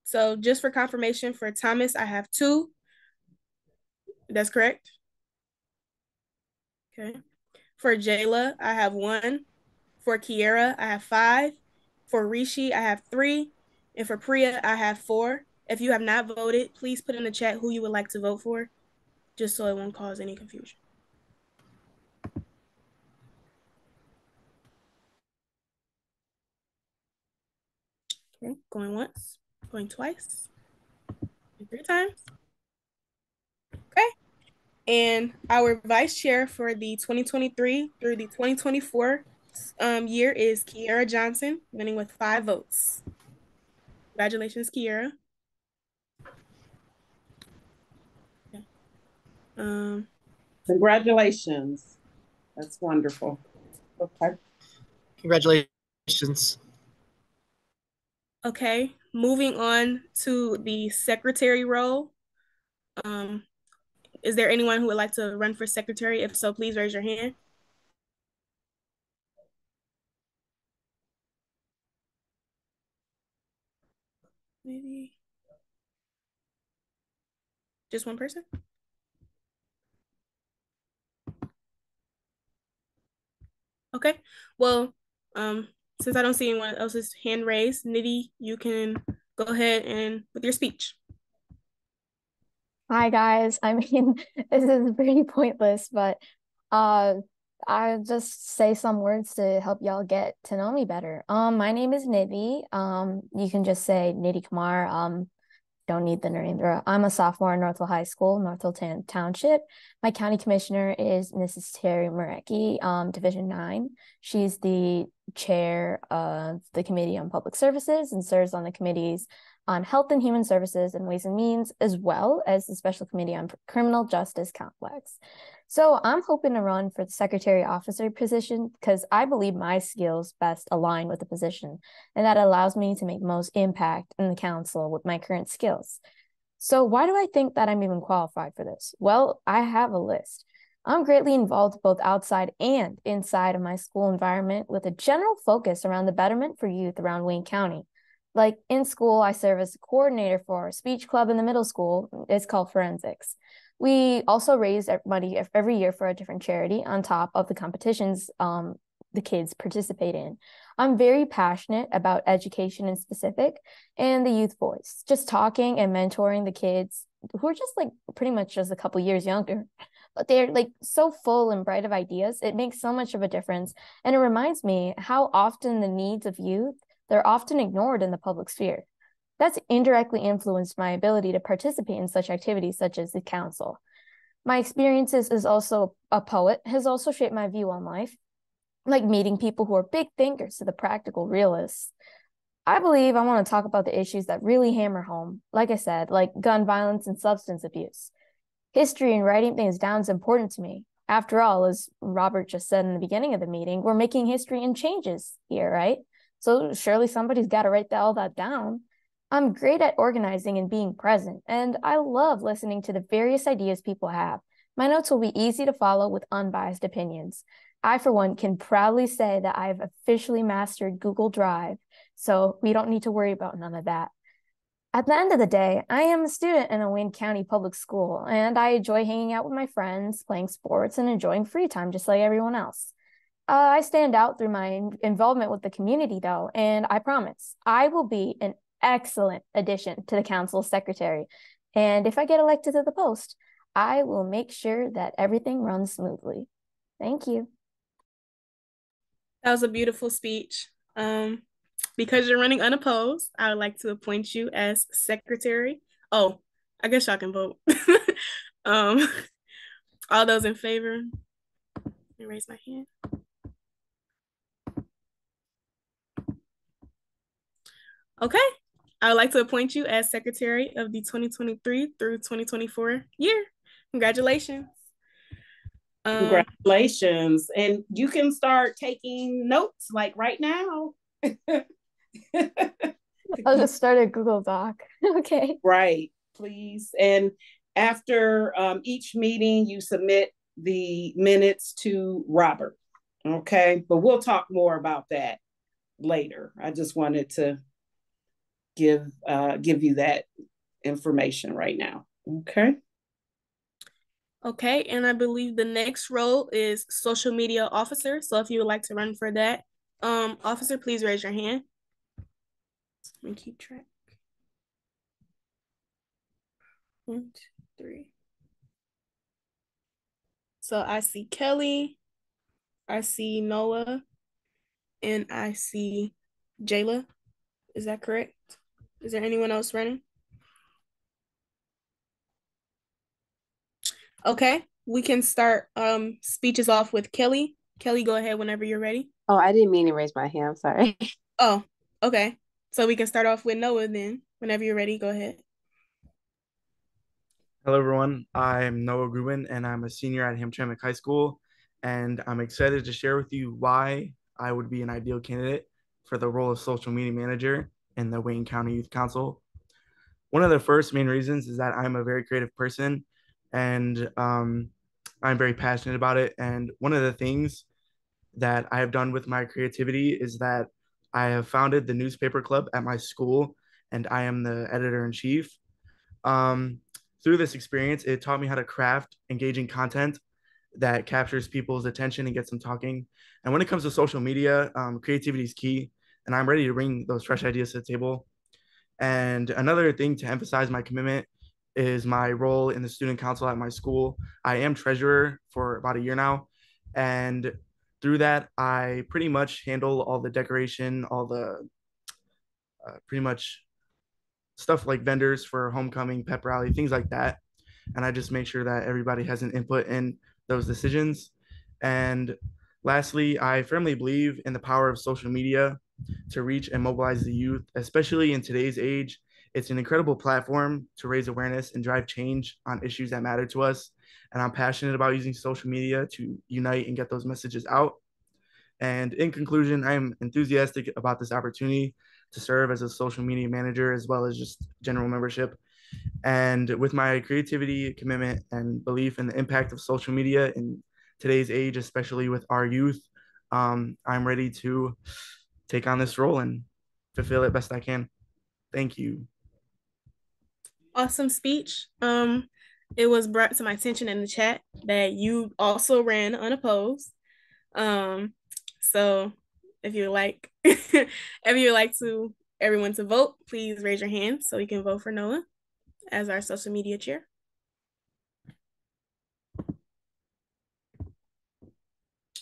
So just for confirmation for Thomas, I have two. That's correct. Okay. For Jayla, I have one. For Kiera, I have five. For Rishi, I have three. And for Priya, I have four. If you have not voted, please put in the chat who you would like to vote for, just so it won't cause any confusion. Okay, going once, going twice, three times. Okay. And our vice chair for the 2023 through the 2024 um, year is Kiera Johnson, winning with five votes. Congratulations, Kiera. Okay. Um, congratulations. That's wonderful. Okay. Congratulations. Okay, moving on to the secretary role. Um, is there anyone who would like to run for secretary? If so, please raise your hand. Maybe just one person? Okay, well, um, since I don't see anyone else's hand raised, Nidhi, you can go ahead and with your speech. Hi guys. I <laughs> mean, this is pretty pointless, but uh I'll just say some words to help y'all get to know me better. Um, my name is Nidhi. Um, you can just say Nidhi Kumar. Um, don't need the Narendra. I'm a sophomore in Northville High School, Northville Town- Township. My county commissioner is Mrs. Terry Marecki, um, Division Nine. She's the chair of the Committee on Public Services and serves on the committees on Health and Human Services and Ways and Means, as well as the Special Committee on Criminal Justice Complex. So I'm hoping to run for the secretary officer position because I believe my skills best align with the position, and that allows me to make most impact in the council with my current skills. So why do I think that I'm even qualified for this? Well, I have a list. I'm greatly involved both outside and inside of my school environment with a general focus around the betterment for youth around Wayne County. Like in school, I serve as a coordinator for a speech club in the middle school. It's called Forensics. We also raise money every year for a different charity on top of the competitions um, the kids participate in. I'm very passionate about education in specific and the youth voice, just talking and mentoring the kids who are just like pretty much just a couple years younger but they're like so full and bright of ideas. It makes so much of a difference. And it reminds me how often the needs of youth, they're often ignored in the public sphere. That's indirectly influenced my ability to participate in such activities such as the council. My experiences as also a poet has also shaped my view on life, like meeting people who are big thinkers to the practical realists. I believe I want to talk about the issues that really hammer home, like I said, like gun violence and substance abuse history and writing things down is important to me. After all, as Robert just said in the beginning of the meeting, we're making history and changes here, right? So surely somebody's got to write all that down. I'm great at organizing and being present, and I love listening to the various ideas people have. My notes will be easy to follow with unbiased opinions. I, for one, can proudly say that I've officially mastered Google Drive, so we don't need to worry about none of that. At the end of the day, I am a student in a Wayne County public school, and I enjoy hanging out with my friends, playing sports, and enjoying free time just like everyone else. Uh, I stand out through my involvement with the community, though, and I promise I will be an excellent addition to the council's secretary. And if I get elected to the post, I will make sure that everything runs smoothly. Thank you. That was a beautiful speech. Um, because you're running unopposed, I would like to appoint you as secretary. Oh, I guess y'all can vote. <laughs> um, <laughs> all those in favor, raise my hand. Okay, I would like to appoint you as secretary of the 2023 through 2024 year. Congratulations. Um, Congratulations. And you can start taking notes like right now. <laughs> I'll just start a Google Doc. <laughs> okay. Right, please. And after um, each meeting, you submit the minutes to Robert. Okay. But we'll talk more about that later. I just wanted to give uh, give you that information right now. Okay. Okay, and I believe the next role is social media officer. So if you would like to run for that, um, officer, please raise your hand. Me keep track. One, two, three. So I see Kelly, I see Noah, and I see Jayla. Is that correct? Is there anyone else running? Okay, we can start um speeches off with Kelly. Kelly, go ahead whenever you're ready. Oh, I didn't mean to raise my hand. I'm Sorry. <laughs> Oh, okay. So we can start off with Noah then. Whenever you're ready, go ahead. Hello, everyone. I'm Noah Grubin, and I'm a senior at Hamtramck High School. And I'm excited to share with you why I would be an ideal candidate for the role of social media manager in the Wayne County Youth Council. One of the first main reasons is that I'm a very creative person and um, I'm very passionate about it. And one of the things that I have done with my creativity is that I have founded the newspaper club at my school, and I am the editor in chief. Um, through this experience, it taught me how to craft engaging content that captures people's attention and gets them talking. And when it comes to social media, um, creativity is key, and I'm ready to bring those fresh ideas to the table. And another thing to emphasize my commitment is my role in the student council at my school. I am treasurer for about a year now, and through that, I pretty much handle all the decoration, all the uh, pretty much stuff like vendors for homecoming, pep rally, things like that. And I just make sure that everybody has an input in those decisions. And lastly, I firmly believe in the power of social media to reach and mobilize the youth, especially in today's age. It's an incredible platform to raise awareness and drive change on issues that matter to us. and I'm passionate about using social media to unite and get those messages out. And in conclusion, I am enthusiastic about this opportunity to serve as a social media manager as well as just general membership. And with my creativity, commitment, and belief in the impact of social media in today's age, especially with our youth, um, I'm ready to take on this role and fulfill it best I can. Thank you. Awesome speech. Um, it was brought to my attention in the chat that you also ran unopposed. Um, so if you like, <laughs> if you like to everyone to vote, please raise your hand so we can vote for Noah as our social media chair.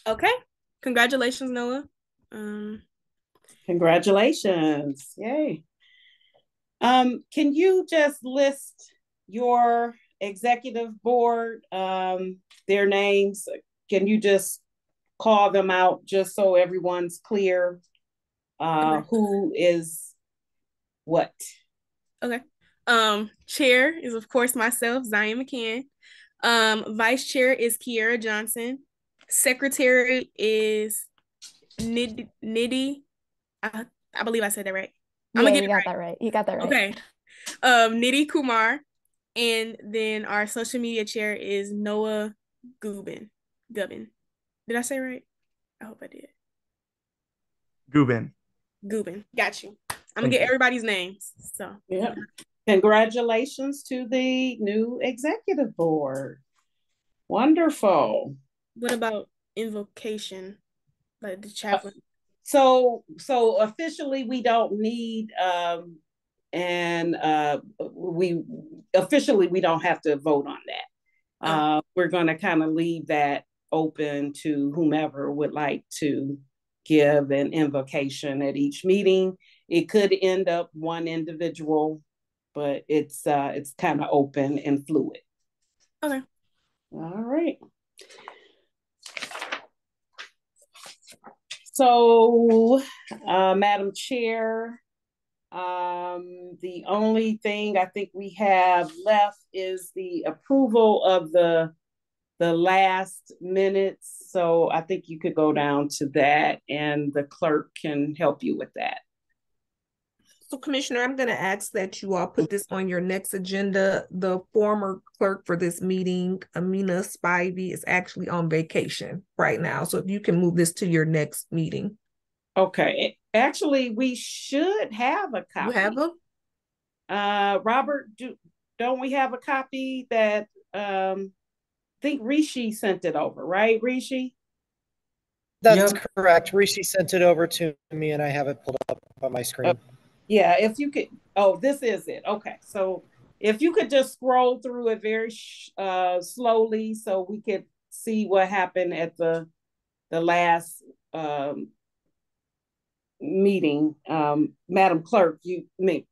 Okay, congratulations, Noah. Um, Congratulations. Yay. Um, can you just list your executive board, um, their names? Can you just call them out just so everyone's clear uh, who is what? Okay. Um, chair is of course myself, Zion McCann. Um, vice chair is Kiera Johnson. Secretary is Nid Niddy. I, I believe I said that right. I'm Yeah, gonna you get it got right. that right. You got that right. Okay. Um, Nidhi Kumar. And then our social media chair is Noah Gubin. Gubin. Did I say it right? I hope I did. Gubin. Gubin. Got you. I'm gonna get you. everybody's names. So Yeah. Congratulations to the new executive board. Wonderful. what about invocation? Like the chaplain. So, so officially, we don't need, um, and, uh, we, officially, we don't have to vote on that. Uh, we're gonna kind of leave that open to whomever would like to give an invocation at each meeting. It could end up one individual, but it's, uh, it's kind of open and fluid. Okay. All right. So, uh, Madam Chair, um, the only thing I think we have left is the approval of the the last minutes. So I think you could go down to that and the clerk can help you with that. So Commissioner, I'm gonna ask that you all put this on your next agenda. The former clerk for this meeting, Amina Spivey, is actually on vacation right now. So if you can move this to your next meeting. Okay, actually, we should have a copy. You have them? Uh, Robert, do, don't we have a copy that, um, I think Rishi sent it over, right, Rishi? That's correct. Rishi sent it over to me and I have it pulled up on my screen. Yeah, if you could, oh, this is it. Okay, so if you could just scroll through it very uh slowly so we could see what happened at the the last um meeting. Um, Madam Clerk, you me,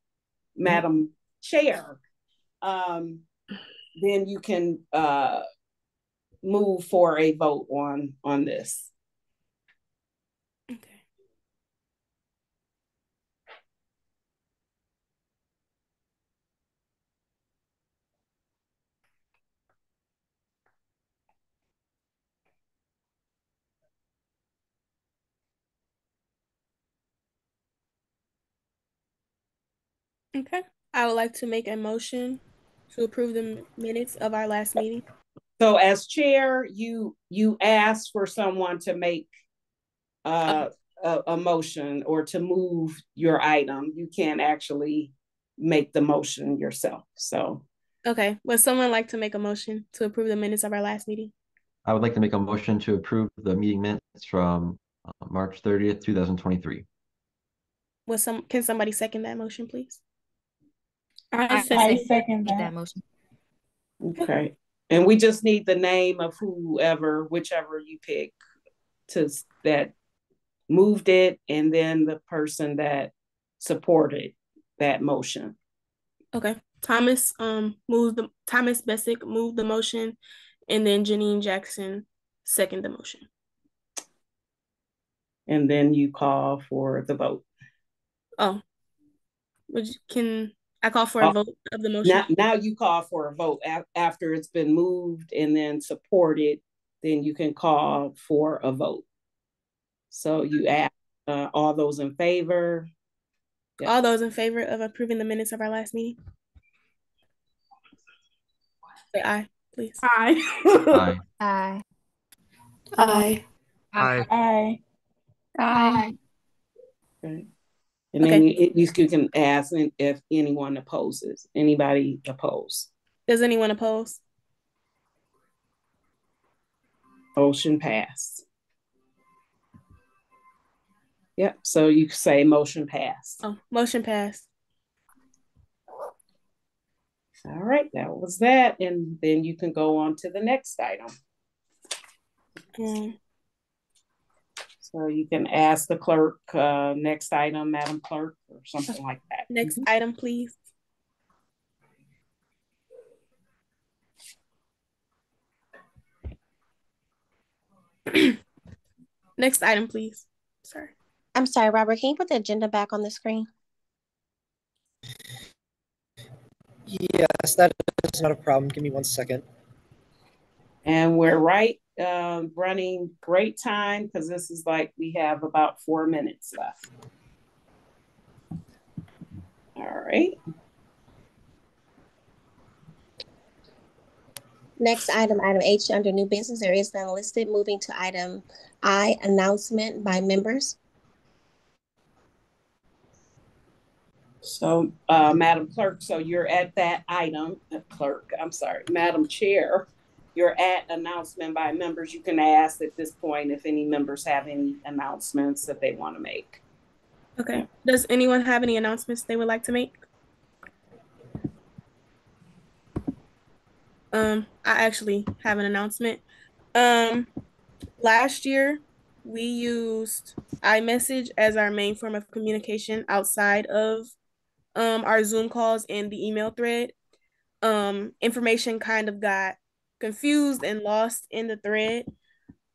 Madam Chair, um, then you can uh move for a vote on on this. Okay. I would like to make a motion to approve the minutes of our last meeting. So as chair, you you ask for someone to make uh, a, a motion or to move your item. You can't actually make the motion yourself. So Okay. Would someone like to make a motion to approve the minutes of our last meeting? I would like to make a motion to approve the meeting minutes from uh, March thirtieth, two thousand twenty-three. Was some can somebody second that motion, please? I second- second that. that motion. okay. And we just need the name of whoever, whichever you pick to that moved it and then the person that supported that motion. Okay. Thomas um moved the Thomas Bessick moved the motion and then Janine Jackson second the motion. And then you call for the vote. Oh. which can I call for a Oh, vote of the motion. Now, now you call for a vote af- after it's been moved and then supported, then you can call for a vote. So you ask, uh, all those in favor? All those in favor of approving the minutes of our last meeting? Say aye, please. Aye. Aye. <laughs> Aye. Aye. Aye. Aye. Aye. Okay. And then you, you you can ask if- anyone opposes, anybody opposed? Does anyone oppose? Motion passed. Yep, so you say motion passed. Oh, motion passed. All right, that was that, and then you can go on to the next item. Um, So you can ask the clerk, uh, next item, Madam Clerk, or something like that. next item, please. <clears throat> Next item, please. Sorry. I'm sorry, Robert, can you put the agenda back on the screen? Yes, that is not a problem. Give me one second. And we're right, um, running great time, because this is like, we have about four minutes left. All right, Next item, item H, under new business, there is none listed. Moving to item I, announcement by members. so, uh, Madam Clerk, so you're at that item, uh, Clerk, I'm sorry, Madam Chair. You're at announcement by members. You can ask at this point if any members have any announcements that they want to make. Okay. Does anyone have any announcements they would like to make? Um, I actually have an announcement. Um, last year we used iMessage as our main form of communication outside of um our Zoom calls and the email thread. Um, information kind of got confused and lost in the thread.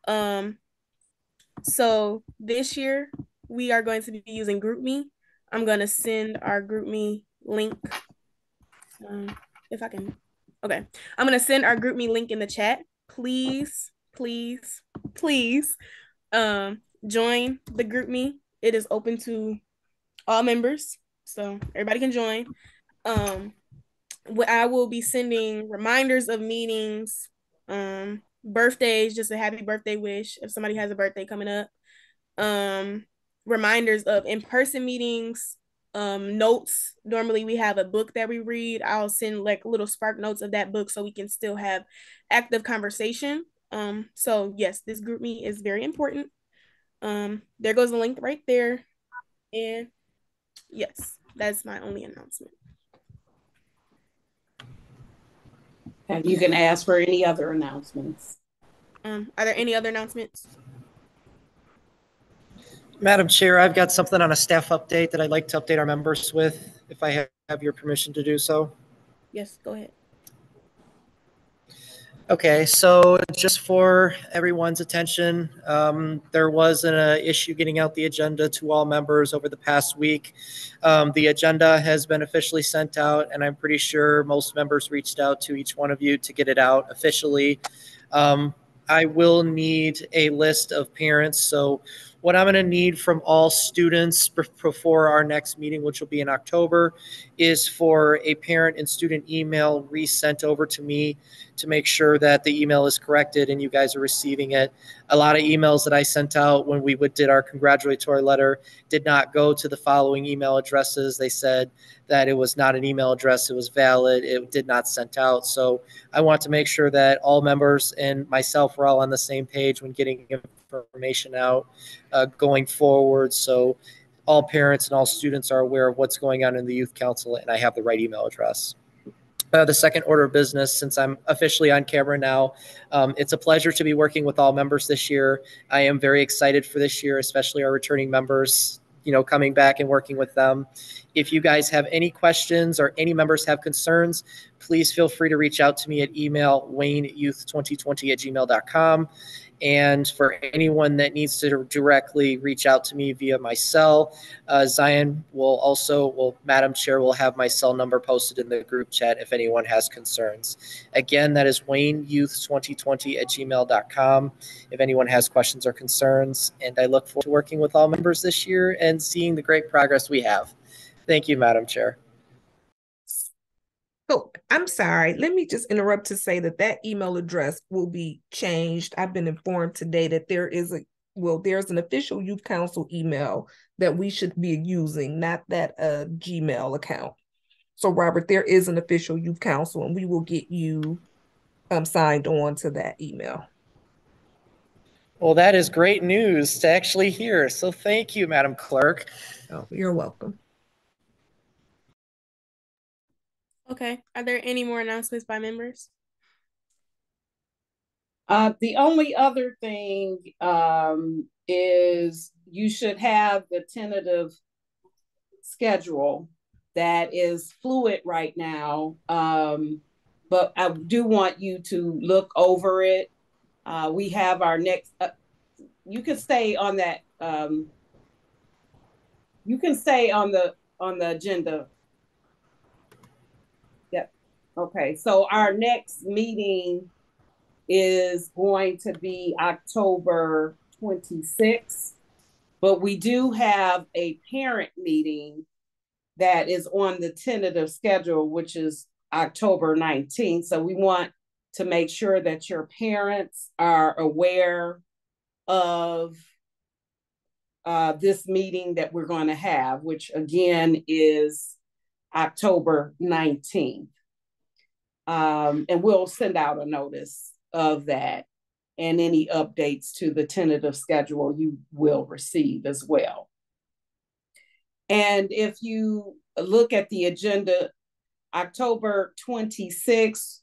Um, so this year we are going to be using GroupMe. I'm to send our GroupMe link. Um, if I can, okay. I'm to send our GroupMe link in the chat. Please, please, please, um, join the GroupMe. It is open to all members, so everybody can join. Um, I will be sending reminders of meetings, um, birthdays, just a happy birthday wish if somebody has a birthday coming up. Um, reminders of in-person meetings, um, notes. Normally we have a book that we read. I'll send like little spark notes of that book so we can still have active conversation. Um, so yes, this GroupMe is very important. Um, there goes the link right there. And yes, that's my only announcement. And you can ask for any other announcements. Um, are there any other announcements? Madam Chair, I've got something on a staff update that I'd like to update our members with, if I have- have your permission to do so. Yes, go ahead. Okay, so just for everyone's attention, um, there was an uh, issue getting out the agenda to all members over the past week. Um, the agenda has been officially sent out, and I'm pretty sure most members reached out to each one of you to get it out officially. Um, I will need a list of parents, so what I'm going to need from all students before our next meeting, which will be in October, is for a parent and student email resent over to me to make sure that the email is corrected and you guys are receiving it. A lot of emails that I sent out when we did our congratulatory letter did not go to the following email addresses. They said that it was not an email address, it was valid, it did not sent out. So I want to make sure that all members and myself were all on the same page when getting information out uh, going forward. So all parents and all students are aware of what's going on in the youth council and I have the right email address. Uh, the second order of business, since I'm officially on camera now, um, it's a pleasure to be working with all members this year. I am very excited for this year, especially our returning members, you know, coming back and working with them. If you guys have any questions or any members have concerns, please feel free to reach out to me at email wayneyouth2020 at gmail.com. And for anyone that needs to directly reach out to me via my cell, uh, Zion will also, well, Madam Chair will have my cell number posted in the group chat if anyone has concerns. Again, that is wayneyouth2020 at gmail.com if anyone has questions or concerns. And I look forward to working with all members this year and seeing the great progress we have. Thank you, Madam Chair. Oh, I'm sorry. Let me just interrupt to say that that email address will be changed. I've been informed today that there is a well, there's an official youth council email that we should be using, not that uh Gmail account. So Robert, there is an official youth council and we will get you um signed on to that email. Well, that is great news to actually hear. So thank you, Madam Clerk. Oh, you're welcome. Okay. Are there any more announcements by members? Uh, the only other thing um, is you should have the tentative schedule that is fluid right now. Um, but I do want you to look over it. Uh, we have our next, uh, you can stay on that. Um, you can stay on the on the agenda Okay, so our next meeting is going to be October 26th, but we do have a parent meeting that is on the tentative schedule, which is October 19th. So we want to make sure that your parents are aware of uh, this meeting that we're going to have, which again is October 19th. Um, and we'll send out a notice of that and any updates to the tentative schedule you will receive as well. And if you look at the agenda, October 26th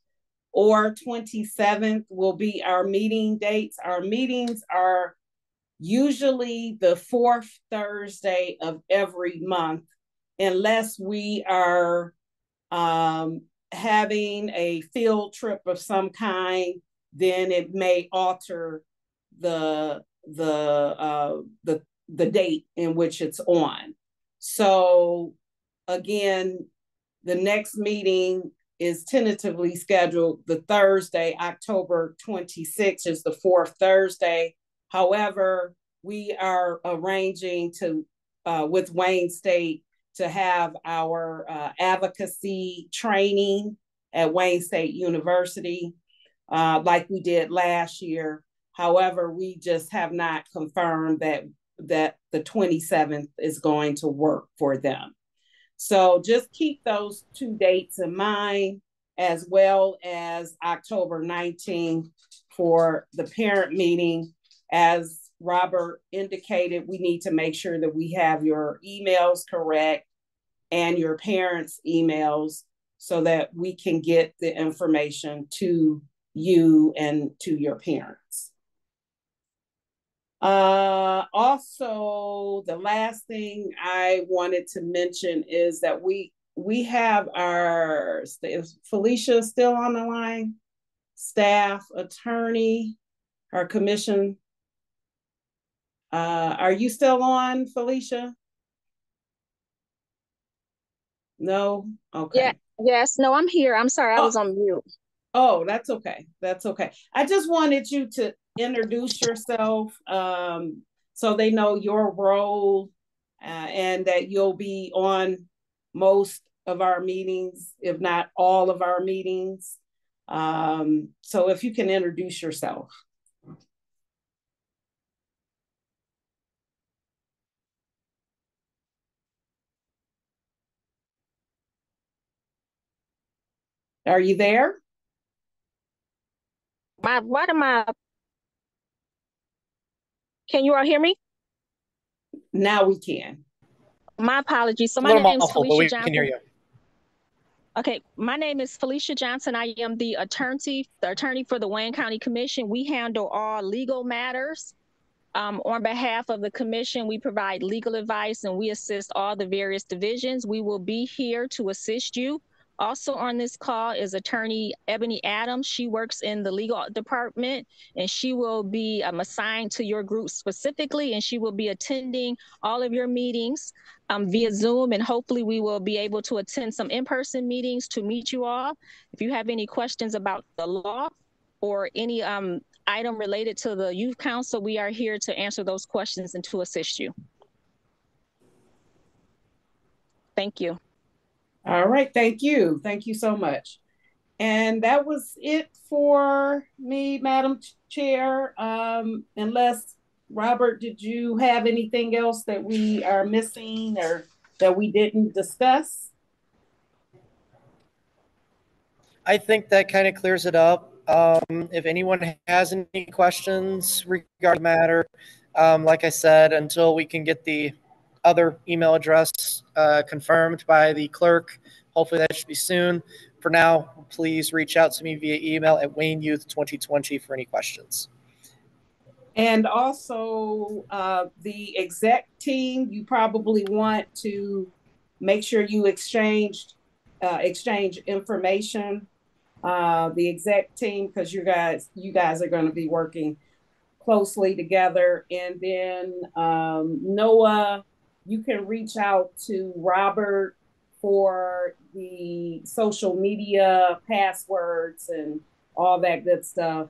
or 27th will be our meeting dates. Our meetings are usually the fourth Thursday of every month, unless we are um, having a field trip of some kind, then it may alter the the uh, the the date in which it's on. So again, the next meeting is tentatively scheduled the Thursday, October 26th is the fourth Thursday. However, we are arranging to uh, with Wayne State to have our uh, advocacy training at Wayne State University, uh, like we did last year. However, we just have not confirmed that that the 27th is going to work for them. So just keep those two dates in mind, as well as October 19th for the parent meeting. As Robert indicated, we need to make sure that we have your emails correct and your parents' emails so that we can get the information to you and to your parents. Uh, also, the last thing I wanted to mention is that we we have our is Felicia still on the line? Staff attorney, our commission. Uh, are you still on, Felicia? No? Okay. Yeah, yes. No, I'm here. I'm sorry, I Oh. was on mute. Oh, that's okay. That's okay. I just wanted you to introduce yourself um, so they know your role uh, and that you'll be on most of our meetings, if not all of our meetings. Um, so if you can introduce yourself. Are you there? My what am I? Can you all hear me? Now we can. My apologies. So my name is Felicia we can hear Johnson. you. Okay, my name is Felicia Johnson. I am the attorney, the attorney for the Wayne County Commission. We handle all legal matters. Um, on behalf of the commission, we provide legal advice and we assist all the various divisions. We will be here to assist you Also on this call is attorney Ebony Adams. She works in the legal department and she will be um, assigned to your group specifically and she will be attending all of your meetings um, via Zoom and hopefully we will be able to attend some in-person meetings to meet you all. If you have any questions about the law or any um, item related to the youth council, we are here to answer those questions and to assist you. Thank you. All right, thank you. Thank you so much. And that was it for me, Madam Chair. Um, unless, Robert, did you have anything else that we are missing or that we didn't discuss? I think that kind of clears it up. Um, if anyone has any questions regarding the matter, um, like I said, until we can get the other email address uh, confirmed by the clerk, hopefully that should be soon. For now, please reach out to me via email at wayneyouth2020 for any questions. And also, uh, the exec team, you probably want to make sure you exchange uh, exchange information. Uh, the exec team, because you guys you guys are going to be working closely together. And then um, Noah, you can reach out to Robert for the social media passwords and all that good stuff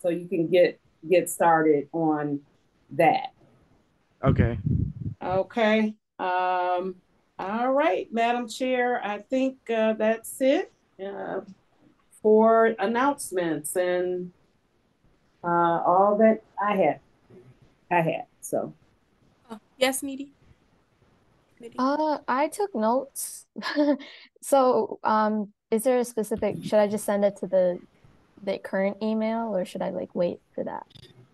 so you can get get started on that Okay. okay um all right madam chair i think uh, that's it uh, for announcements and uh, all that i had i had so Oh, yes, Needy. Uh, I took notes. <laughs> So, um, is there a specific, should I just send it to the the current email or should I like wait for that?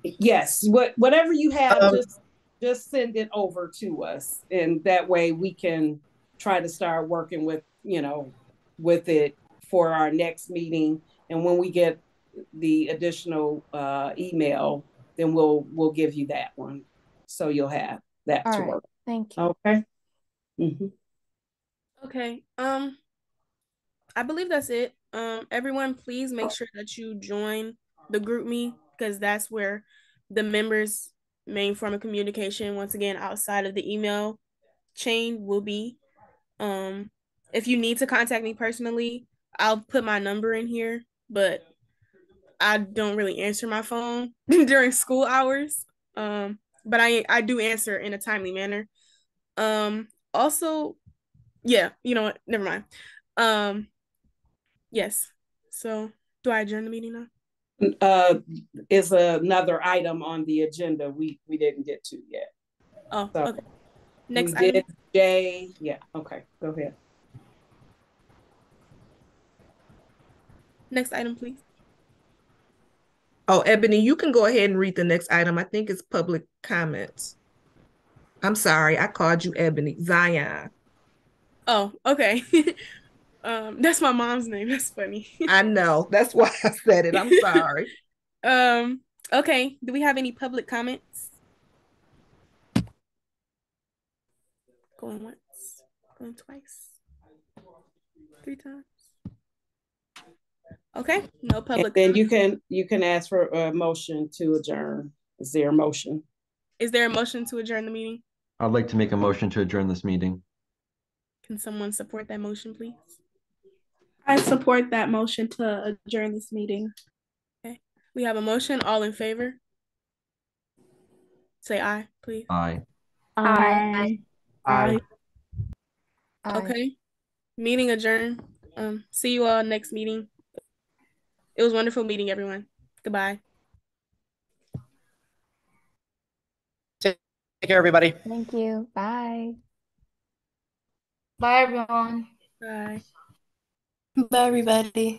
Yes, what whatever you have, Um, just just send it over to us, and that way we can try to start working with you know with it for our next meeting. And when we get the additional uh, email, then we'll we'll give you that one, so you'll have that All to right, work. thank you. Okay. Hmm Okay. Um, I believe that's it. Um, everyone, please make sure that you join the GroupMe because that's where the members' main form of communication, once again, outside of the email chain, will be. Um, if you need to contact me personally, I'll put my number in here, but I don't really answer my phone <laughs> during school hours. Um, but I I do answer in a timely manner. Um, also, yeah, you know what? Never mind. Um, yes. So, do I adjourn the meeting now? Uh, is another item on the agenda we we didn't get to yet. Oh, So okay. Next we did item. J. Yeah. Okay. Go ahead. Next item, please. Oh, Ebony, you can go ahead and read the next item. I think it's public comments. I'm sorry, I called you Ebony. Zion. Oh, okay. <laughs> um, that's my mom's name. That's funny. I know. That's why I said it. I'm sorry. <laughs> Um, okay. Do we have any public comments? Going once, going twice, three times. Okay, no And public. then you can you can ask for a motion to adjourn. Is there a motion? Is there a motion to adjourn the meeting? I'd like to make a motion to adjourn this meeting. Can someone support that motion, please? I support that motion to adjourn this meeting. Okay, we have a motion. All in favor? Say aye, please. Aye. Aye. Aye. Aye. Okay. Meeting adjourned. Um, see you all next meeting. It was wonderful meeting everyone. Goodbye. Take care, everybody. Thank you. Bye. Bye, everyone. Bye. Bye, everybody.